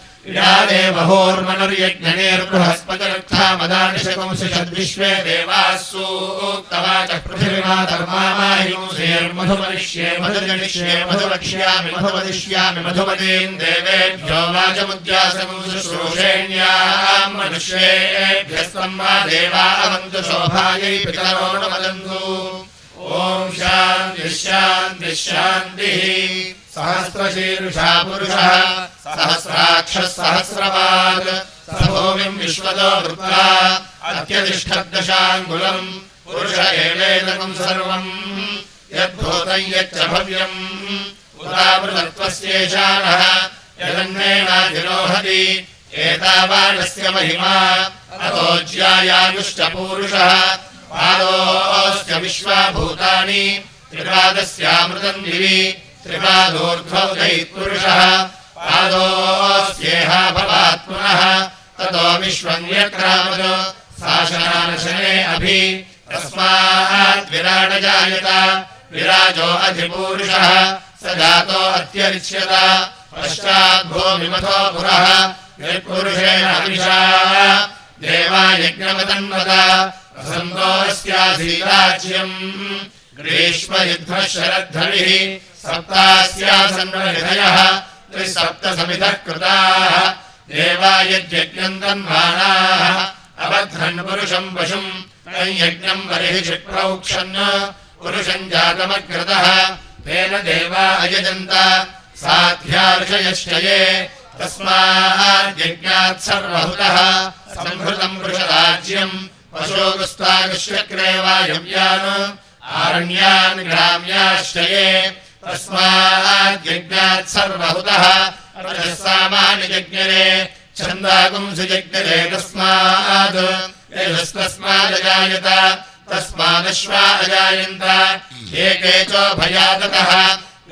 इडादेवहोर्मनुर्यज्ञनेर्बृहस्पतिरक्षा मदानिशकंसषद्विश्वे देवाः सूक्तवाच पृथिवीमातर्मामाहिंसेर्मधुमनिष्ये मधुजनिष्ये मधुवक्ष्यामि मधुवदिष्यामि मधुमतीम् देवेभ्यो वाचमुद्यासकं शुश्रूषेण्याम् मनुष्येभ्यस्तम् वा देवा अवन्तु शोभायै पितरो न वदन्तु ॐ शान्तिः सहस्रशीर्षा पुरुषः सहस्राक्षः सहस्रवात् स भूमिम् विश्वतो वृत्वा अत्यतिष्ठद्दशाङ्गुलम् पुरुष एवेदकम् सर्वम्। यद्भूतम् यच्च भव्यम्। उदावृतत्वस्येषानः यदन्नेनाधिरोहति। एतावानस्य महिमा अतोज्यायायुश्च पूरुषः पादोऽस्य विश्वाभूतानि त्रिपादस्यामृतम् दिवि त्रिपादोर्ध्वौ दैत्पुरुषः पादोऽस्येह भवात् पुनः ततो शासनानशने अभि तस्माद्विराट जायत विराजो अधिपूरुषः स जातो अत्यरिच्यत पश्चाद्भूमिमथो पुरः यत्पुरुषेण अभिषा देवा ग्रीष्मयुद्धः शरद्धरिः सप्तास्यासन्नहृदयः त्रिसप्तसमितः कृताः। देवा यज्ञम् तन्मानाः अबध्रन् पुरुषम् पशुम् यज्ञम् बर्हिः क्षिप्रौक्षन् पुरुषम् जातमग्रतः। तेन देवा अयजन्त साध्यार्षयश्च ये तस्माद्यज्ञात् सर्वहुतः। संहृतम् पुरुषराज्यम् वायव्यान् आरण्यान् ग्राम्याश्च ये तस्माद्यज्ञात् सर्वहुतः सामान्यजज्ञरे छन्दागुंसुजज्ञरे तस्माद् यजस्तस्मादजायत तस्मादश्वा अजायन्त एके चोभयाततः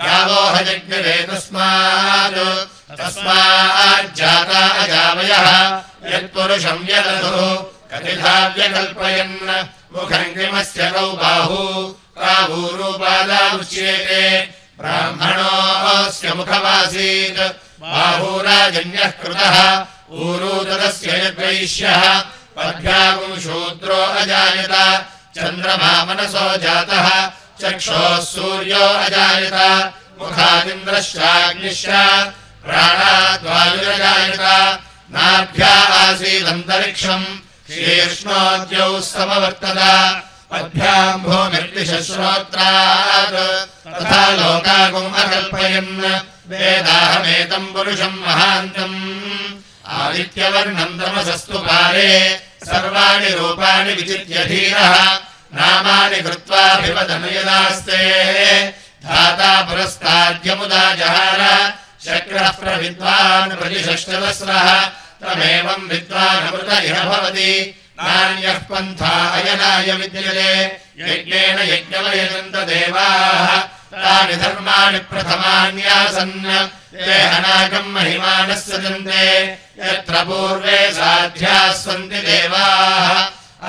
गावोहजज्ञरे तस्मात् तस्माज्जाता अजावयः यत्पुरुषम् यदधुः कतिधा व्यकल्पयन् मुखम् किमस्य कौ बाहू? प्रावूरूपादामुच्येते ब्राह्मणोऽस्य मुखमासीत्। बाहूराजन्यः कृतः। यद्वैश्यः पद्भ्यागुम् शूद्रो अजायत। चन्द्रमा मनसो जातः। चक्षोः सूर्यो अजायत। मुखादिन्द्रश्चाग्निश्च। प्राणाद्वायुरजायत नाभ्या आसीदन्तरिक्षम् शीर्ष्णोद्यौ समवर्तत। पद्भ्याम् भूमिर्दिशश्रोत्रात्। तथा लोकागुम् अकल्पयन्। वेदाहमेतम् पुरुषम् महान्तम्। आदित्यवर्णम् तमसस्तु पारे। सर्वाणि रूपाणि विचित्य धीरः। नामानि कृत्वाभिवदनु यदास्ते धाता पुरस्ताद्यमुदा जहार। शक्रः प्रविद्वान् प्रतिषष्टदस्रः तमेवम् विद्वानमृत इह भवति। नान्यः पन्था अयनाय विद्यते। यज्ञेन यज्ञमयजन्त देवाः तानि धर्माणि प्रथमान्यासन् ते अनागम् महिमानः सजन्ते यत्र पूर्वे साध्याः सन्ति देवाः।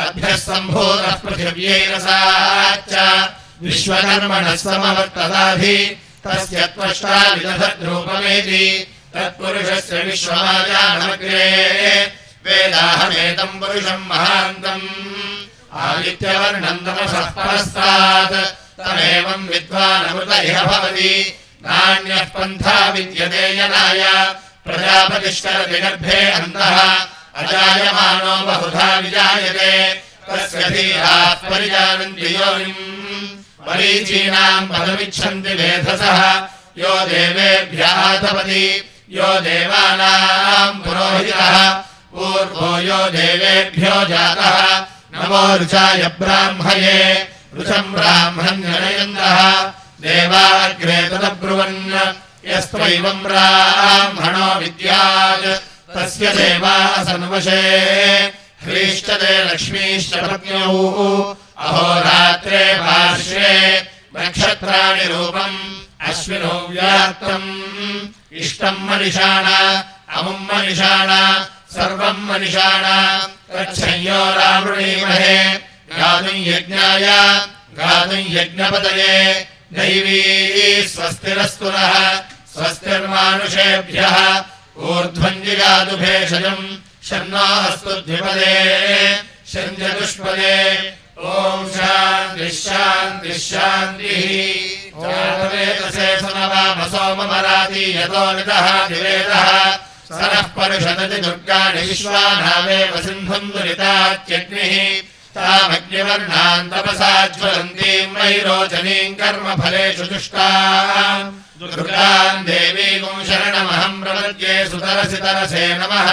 अभ्यः सम्भूतः पृथिव्यैरसाच्च विश्वकर्मणः समवर्तदाभि तस्य त्वष्टा विदधद्रूपमेति तत्पुरुषस्य विश्वमाजानमग्रे वेदाहमेतम् पुरुषम् महान्तम् आदित्यवर्णम् तमसः परस्तात् तमेवम् विद्वानमृत इह भवति नान्यः पन्था विद्यते यनाय प्रजापतिष्करति गर्भे अन्तः अजायमानो बहुधा विजायते तस्य धीराः परिजानन्ति योनिम् मरीचीनाम् पदमिच्छन्ति वेधसः यो देवेभ्यः तपति यो देवानाम् पुरोहितः पूर्वो यो देवेभ्यो जातः। नमो ऋचाय ब्राह्मये ऋचम् ब्राह्मण्यनयन्दः। देवाग्रे तदब्रुवन् यस्त्वैवम् ब्राह्मणो विद्यात्। तस्य देवासन्वशे ह्रीश्चते लक्ष्मीश्च पत्न्यौ। अहोरात्रे पार्श्वे नक्षत्राणि रूपम् अश्विनौ व्याप्तम् इष्टम् मनिषाण अमुम् मनिषाण सर्वम् मनिषाण। तच्छंयोरावृणीमहे गातुम् यज्ञाय गातुम् यज्ञपतये। दैवी स्वस्तिरस्तु नः स्वस्तिर्मानुषेभ्यः। ऊर्ध्वम् जिगातु भेषजम् शन्नो अस्तु द्विपदे शञ्जदुष्पदे। ॐ शान्तिः शान्तिः शान्तिः सरः परिषदति दुर्गाणि विश्वानावेव सिन्धुम् दुरितात्यग्निः तामग्निवर्णाम् तपसा ज्वलन्तीम् वैरोचनीम् कर्मफलेषु दुष्टाम् दुर्गाम् देवीम् शरणमहम् प्रपद्ये सुतरसि तरसे नमः।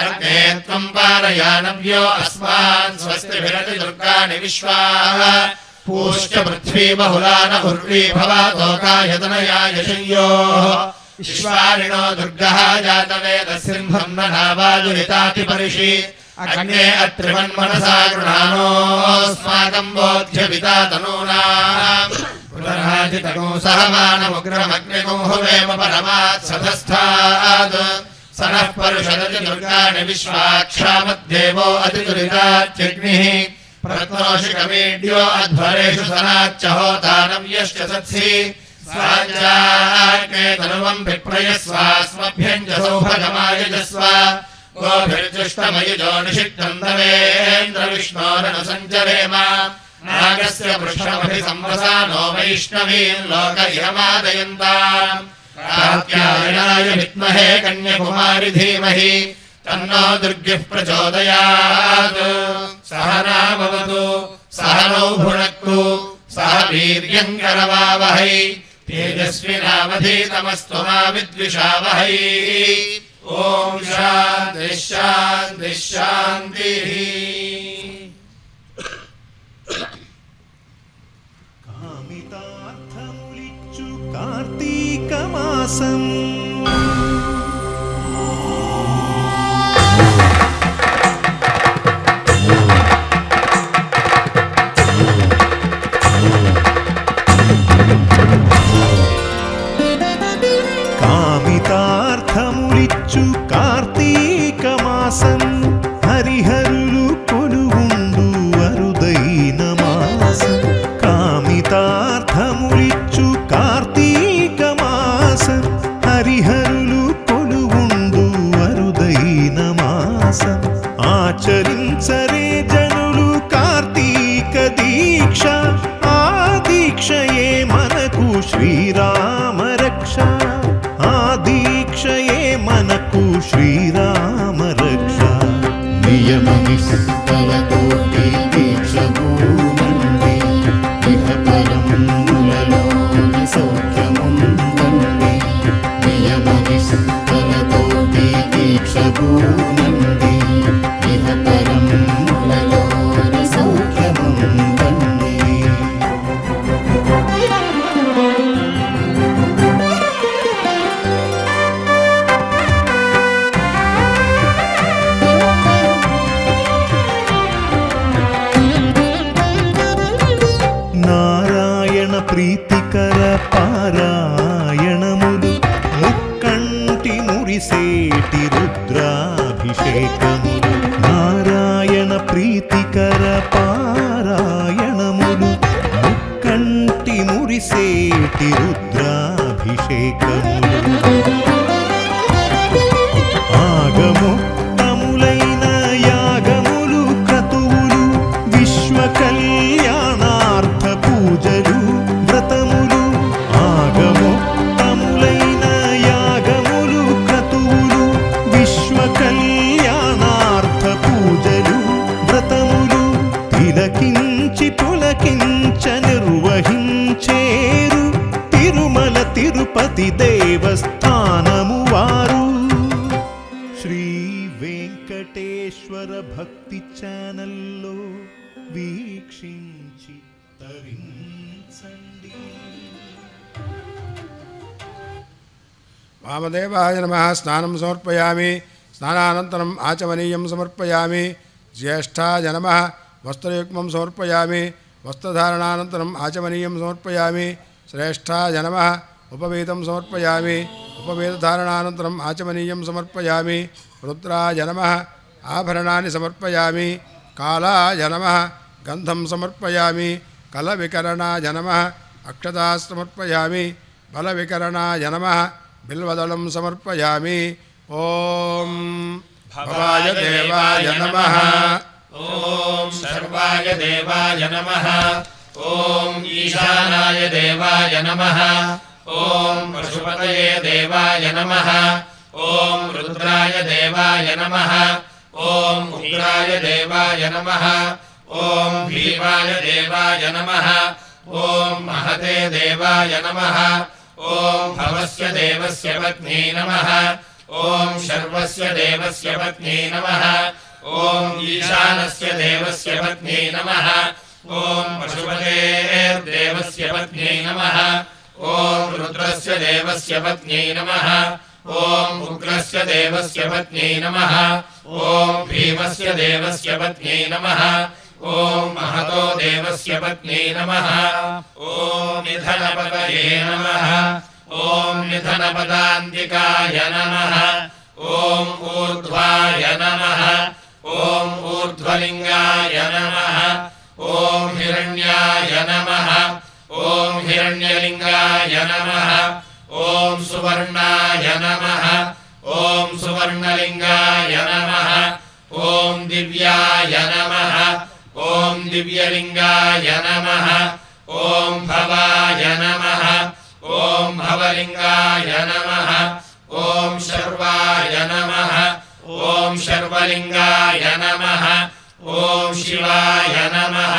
अर्गे त्वम् पारयानव्यो अस्मान् स्वस्तिभिरति दुर्गाणि विश्वाः पूश्च पृथ्वी बहुला न उर्वी भवातोकायतनयाय शय्योः विश्वारिणो दुर्गः जातवेदसिंहम् न नावादुरितातिपरिषि अग्ने अत्रिवन्मनसा गृणानोऽस्माकम् बोध्यपिता तनूनाम्। पुनराजितगो सहमानमुग्रमग्निगुंहुवेम परमात् सधस्थात्। स नः परुषदति दुर्गाणि विश्वाक्षामद्देवो अतिदुरितात्यग्निः प्रत्नोषिकमीड्यो अध्वरेषु सनाच्च होतानव्यश्च सत्सि। स्वाञ्चाग्ने तनुवम् विप्रयस्वास्मभ्यञ्जसौभगमायजस्व गोभिर्जुष्टमयुजो निषिक्तम् दवेन्द्रविष्णोरणसञ्चरेम नागस्य पृष्ठमभि संवसानो वैष्णवीम् लोक इहमादयन्ताम् कात्यायनाय विद्महे कन्यकुमारि धीमहि तन्नो दुर्गिः प्रचोदयात्। सह नामवतो सह नौ भुणक्तु सह वीर्यम् वीर्यङ्गरवावहै तेजस्विनामधे तमस्त्वमाविद्विषावहै ओम् शान्तिशान्तिः कामितार्थम् ऋचु कार्तीकमासम्। to come. वामदेवाय नमः, स्नानं समर्पयामि। स्नानानन्तरम् आचमनीय समर्पयामि। ज्येष्ठाय जनम वस्त्रयुग्मं समर्पयामि। वस्त्रधारणानन्तरम् आचमनीय समर्पयामि। श्रेष्ठाय नमः, उपवेदं समर्पयामि। उपवेदधारणानन्तरम् आचमनीयं समर्पयामि। रुद्राय नमः, आभरणानि समर्पयामि। कालाय नमः, गन्धं समर्पयामि। कलविकरणाय नमः, अक्षता समर्पयामि। बलविकरणाय नमः बिल्वदलं समर्पयामि। ॐ भवाय देवाय नमः। ॐ सर्वाय देवाय नमः। ॐ ईशानाय देवाय नमः। ॐ पशुपतये देवाय नमः। ॐ रुद्राय देवाय नमः। ॐ उग्राय देवाय नमः। ॐ भीमाय देवाय नमः। ॐ महते देवाय नमः। ॐ भवस्य देवस्य पत्नी नमः। ॐ शर्वस्य देवस्य पत्नी नमः। ॐ ईशानस्य देवस्य पत्नी नमः। ॐ पशुपतेर्देवस्य पत्नी नमः। ॐ रुद्रस्य देवस्य पत्नी नमः। ॐ उग्रस्य देवस्य पत्नी नमः। ॐ भीमस्य देवस्य पत्नी नमः ॐ महतो देवस्य पत्नी नमः। ॐ निधनपतये नमः। ॐ निधनपदान्तिकाय नमः। ॐ ऊर्ध्वाय नमः। ॐ ऊर्ध्वलिङ्गाय नमः। ॐ हिरण्याय नमः। ॐ हिरण्यलिङ्गाय नमः। ॐ सुवर्णाय नमः। ॐ सुवर्णलिङ्गाय नमः। ॐ दिव्याय नमः दिव्यलिङ्गाय नमः ॐ भवाय नमः ॐ भवलिङ्गाय नमः ॐ शर्वाय नमः ॐ शर्वलिङ्गाय नमः ॐ शिवाय नमः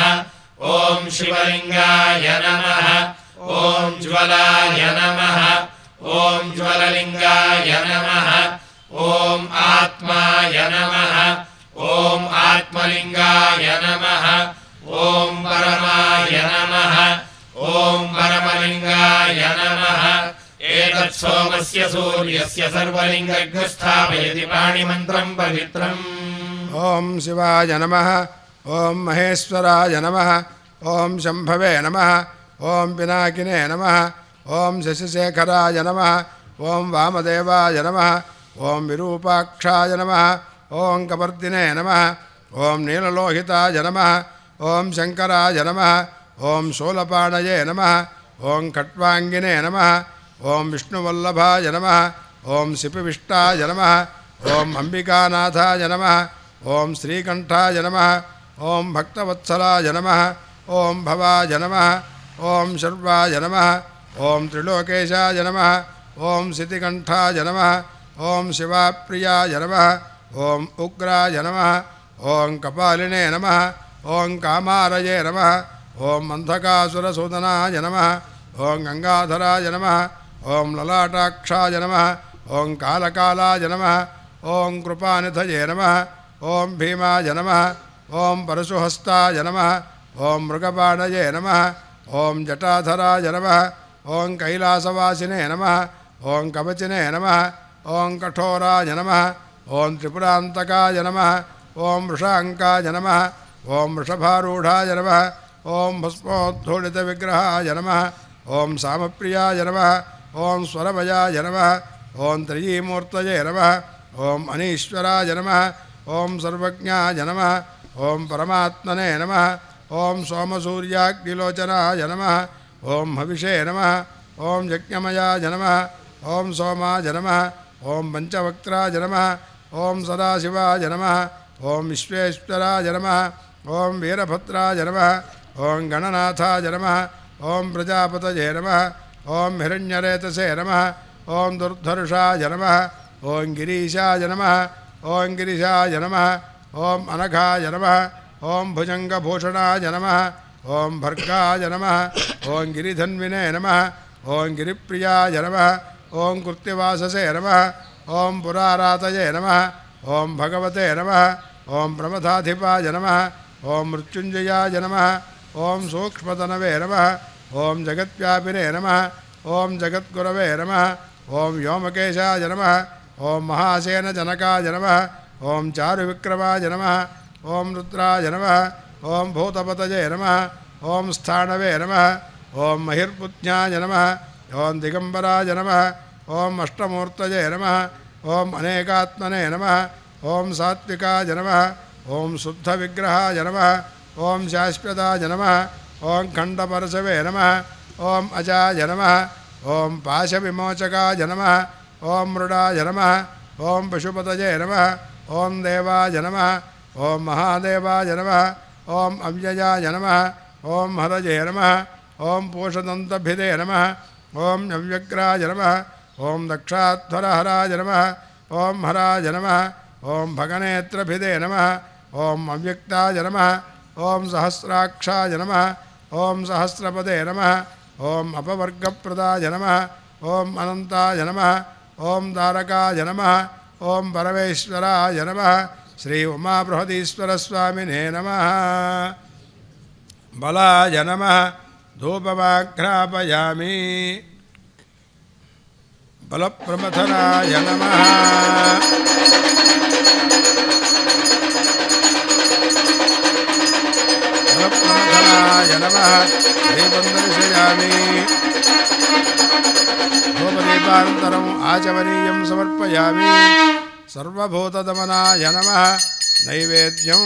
ॐ शिवलिङ्गाय नमः ॐ ज्वलाय नमः ॐ ज्वललिङ्गाय नमः ॐ आत्माय नमः ॐ आत्मलिङ्गाय नमः ॐ परमाय नमः। ॐ परमलिङ्गाय नमः। एतत् सोमस्य सूर्यस्य सर्वलिङ्गस्थापयति पाणिमन्त्रम् पवित्रम्। ॐ शिवाय नमः। ॐ महेश्वराय नमः। ॐ शम्भवे नमः। ॐ पिनाकिने नमः। ॐ शशिशेखराय नमः। ॐ वामदेवाय नमः। ॐ विरूपाक्षाय नमः। ॐ कपर्दिने नमः। ॐ नीललोहिताय नमः। ॐ शङ्कराय नमः ॐ शूलपाणये नमः ॐ खट्वाङ्गिने नमः ॐ विष्णुवल्लभाय नमः ॐ सिपिविष्टाय नमः ॐ अम्बिकानाथाय नमः ॐ श्रीकण्ठाय नमः ॐ भक्तवत्सलाय नमः ॐ भवाय नमः ॐ शर्वाय नमः ॐ त्रिलोकेशाय नमः ॐ सितिकण्ठाय नमः ॐ शिवाप्रियाय नमः ॐ उग्राय नमः ॐ कपालिने नमः ॐ कामारये नमः ॐ अन्धकासुरसूदनाय नमः ॐ गङ्गाधराय नमः ॐ ललाटाक्षाय नमः ॐ कालकालाय नमः ॐ कृपानिधये नमः ॐ भीमाय नमः ॐ परशुहस्ताय नमः ॐ मृगपाणये नमः ॐ जटाधराय नमः ॐ कैलासवासिने नमः ॐ कवचिने नमः ॐ कठोराय नमः ॐ त्रिपुरान्तकाय नमः ॐ वृषाङ्काय नमः ॐ वृषभारूढाय नमः भस्मोद्धूलितविग्रहाय नमः ॐ सामप्रियाय नमः ॐ स्वरमयाय नमः ॐ त्रयीमूर्तये नमः ॐ अनीश्वराय नमः ॐ सर्वज्ञाय नमः ॐ परमात्मने नमः ॐ सोमसूर्याग्निलोचनाय नमः ॐ हविषे नमः ॐ यज्ञमयाय नमः ॐ सोमाय नमः ॐ पञ्चवक्त्राय नमः ॐ सदाशिवाय नमः ॐ विश्वेश्वराय नमः ॐ वीरभद्राय नमः ॐ गणनाथाय नमः ॐ प्रजापतये नमः ॐ हिरण्यरेतसे नमः ॐ दुर्धर्षाय नमः ॐ गिरीशाय नमः ॐ गिरिशाय नमः ॐ अनघाय नमः ॐ भुजङ्गभूषणाय नमः ॐ भर्गाय नमः ॐ गिरिधन्विने नमः ॐ गिरिप्रियाय नमः ॐ कृत्तिवाससे नमः ॐ पुरारातये नमः ॐ भगवते नमः ॐ प्रमथाधिपाय नमः ॐ मृत्युञ्जयाय नमः ॐ सूक्ष्मतनवे नमः ॐ जगत्व्यापिने नमः ॐ जगद्गुरवे नमः ॐ व्योमकेशाय नमः ॐ महासेनजनकाय नमः ॐ चारुविक्रमाय नमः ॐ रुद्राय नमः ॐ भूतपतये नमः ॐ स्थाणवे नमः ॐ महिर्पुज्ञाय नमः ॐ दिगम्बराय नमः ॐ अष्टमूर्तये नमः ॐ अनेकात्मने नमः ॐ सात्विकाय नमः ॐ शुद्धविग्रहाय नमः ॐ शाश्वताय नमः ॐ खण्डपरशवे नमः ॐ अजाय नमः ॐ पाशविमोचकाय नमः ॐ मृडाय नमः ॐ पशुपतये नमः ॐ देवाय नमः ॐ महादेवाय नमः ॐ अव्ययाय नमः ॐ हरये नमः ॐ पूषदन्तभिदे नमः ॐ अव्यग्राय नमः ॐ दक्षाध्वरहराय नमः ॐ हराय नमः ॐ भगनेत्रभिदे नमः ॐ अव्यक्ताय नमः। ॐ सहस्राक्षाय नमः। ॐ सहस्रपदे नमः। ॐ अपवर्गप्रदाय नमः। ॐ अनन्ताय नमः। ॐ तारकाय नमः। ॐ परमेश्वराय नमः। श्री उमाबृहदीश्वरस्वामिने नमः। बलाय नमः। धूपमाघ्रापयामि। बलप्रमथनाय नमः। बलप्रमथनाय नमः। दीपं दर्शयामि धूपदीपानन्तरम् आचमनीयं समर्पयामि। सर्वभूतदमनाय नमः। नैवेद्यं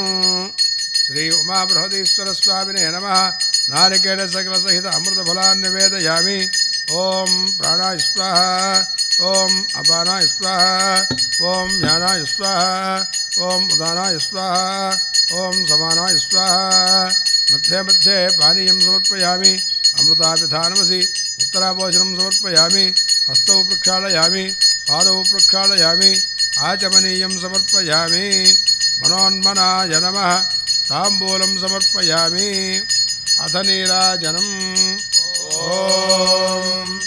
श्री उमाबृहदीश्वरस्वामिने नमः। नारिकेलसकलसहित अमृतफलान् निवेदयामि। ॐ प्राणाय स्वाहा। ॐ अपानाय स्वाहा। ॐ ज्ञानाय स्वाहा। ॐ उदानाय स्वाहा। ॐ समानाय स्वाहा। मध्ये मध्ये पानीयं समर्पयामि। अमृतापिधानमसि उत्तराभोजनं समर्पयामि। हस्तौ प्रक्षालयामि। पादौ प्रक्षालयामि। आचमनीयं समर्पयामि। मनोन्मनाय नमः। ताम्बूलं समर्पयामि। अथ नीराजनम् ॐ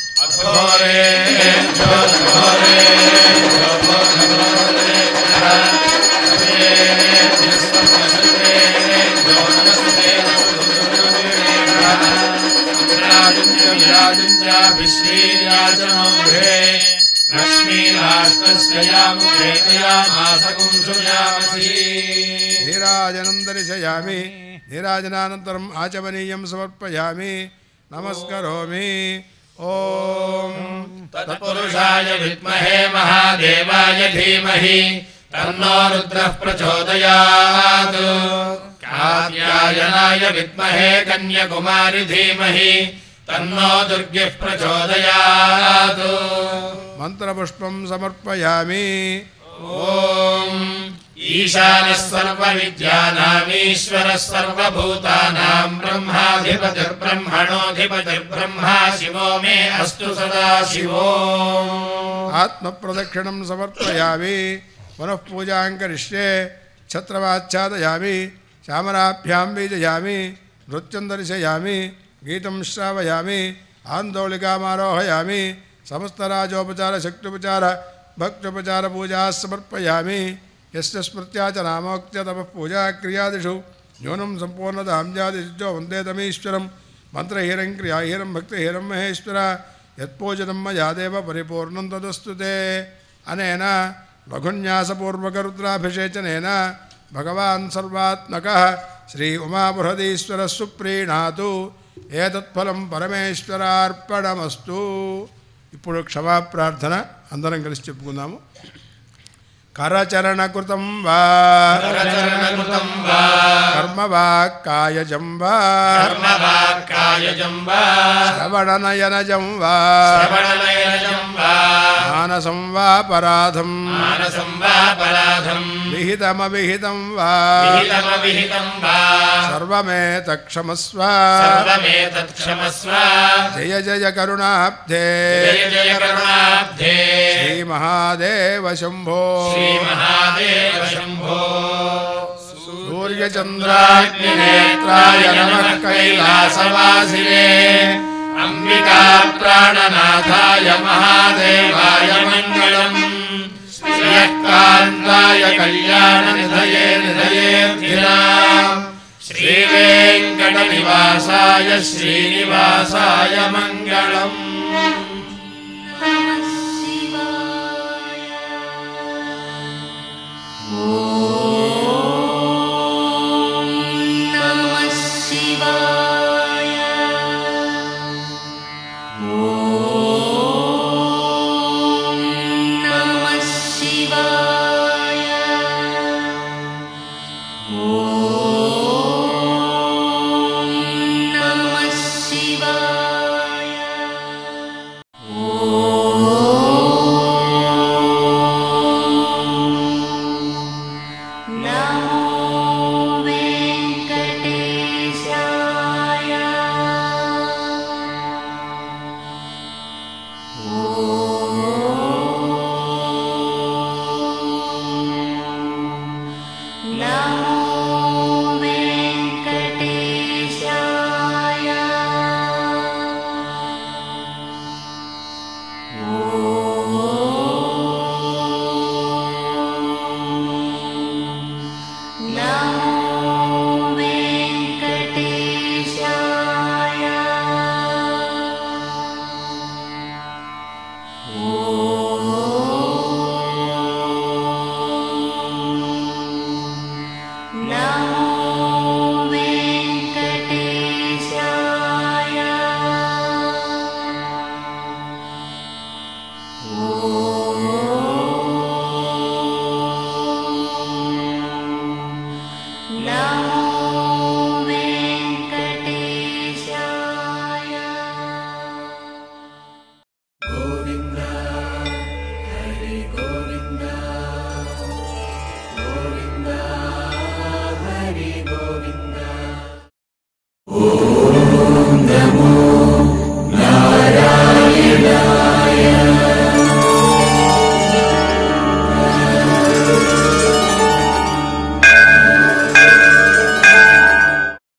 विश्रीराजनोभे लक्ष्मीराष्ट्रस्य यामुखे तयामासकुंसुयामसि नीराजनं दर्शयामि नीराजनानन्तरम् आचमनीयं समर्पयामि। नमस्करोमि। ॐ। तत्पुरुषाय विद्महे महादेवाय धीमहि तन्नो रुद्रः प्रचोदयात्। कात्यायनाय विद्महे कन्यकुमारि धीमहि तन्नो दुर्गिः प्रचोदयात्। मन्त्रपुष्पं समर्पयामि। ॐ ईशानः सर्वविद्यानामीश्वरः सर्वभूतानां ब्रह्माधिपतिर्ब्रह्मणोऽधिपतिर्ब्रह्मा शिवो मे अस्तु सदा शिवो। आत्मप्रदक्षिणं समर्पयामि। पुनः पूजां करिष्ये छत्रवाच्छादयामि श्यामराभ्यां बीजयामि नृत्यं दर्शयामि गीतं श्रावयामि, आन्दोलिकामारोहयामि समस्तराजोपचारशक्त्युपचार भक्त्युपचारपूजाः समर्पयामि। यस्य स्मृत्या च नामोक्त्य तपः पूजाक्रियादिषु न्यूनं सम्पूर्णतां जातिशुद्धो वंदे तमीश्वरं मन्त्रहीरं क्रियाहीरं भक्तिहीरं महेश्वर यत्पूजनं मया देव परिपूर्णं तदस्तु ते। अनेन लघुन्यासपूर्वकरुद्राभिषेचनेन भगवान् सर्वात्मकः। श्री उमाबृहदीश्वरः सुप्रीणातु। ఏతత్ఫలం పరమేశ్వరార్పణమస్తు. ఇప్పుడు క్షమాప్రార్థన అందరం కలిసి చెప్పుకుందాము. కరచరణకృతం వా. కరచరణకృతం వా. కర్మవాక్కాయజం వా. వా. శ్రవణనయనజం వా. శ్రవణనయనజం వా. मानसं वा पराधं मानसं वा पराधं विहितम विहितं वा। विहितम विहितं वा। सर्वमेतत्क्षमस्व। सर्वमेतत्क्षमस्व। जय जय करुणाब्धे। जय जय करुणाब्धे। श्री महादेव श्रीमहादेव शम्भो। श्रीमहादेव शम्भो। सूर्यचन्द्राग्निनेत्राय नमः कैलासवासिने। अम्बिका प्राणनाथाय महादेवाय मङ्गलम्। श्रिया कान्ताय कल्याणनिधये निधयेऽर्थिना श्रीवेङ्कटनिवासाय श्रीनिवासाय मङ्गलम्। नमः Oh.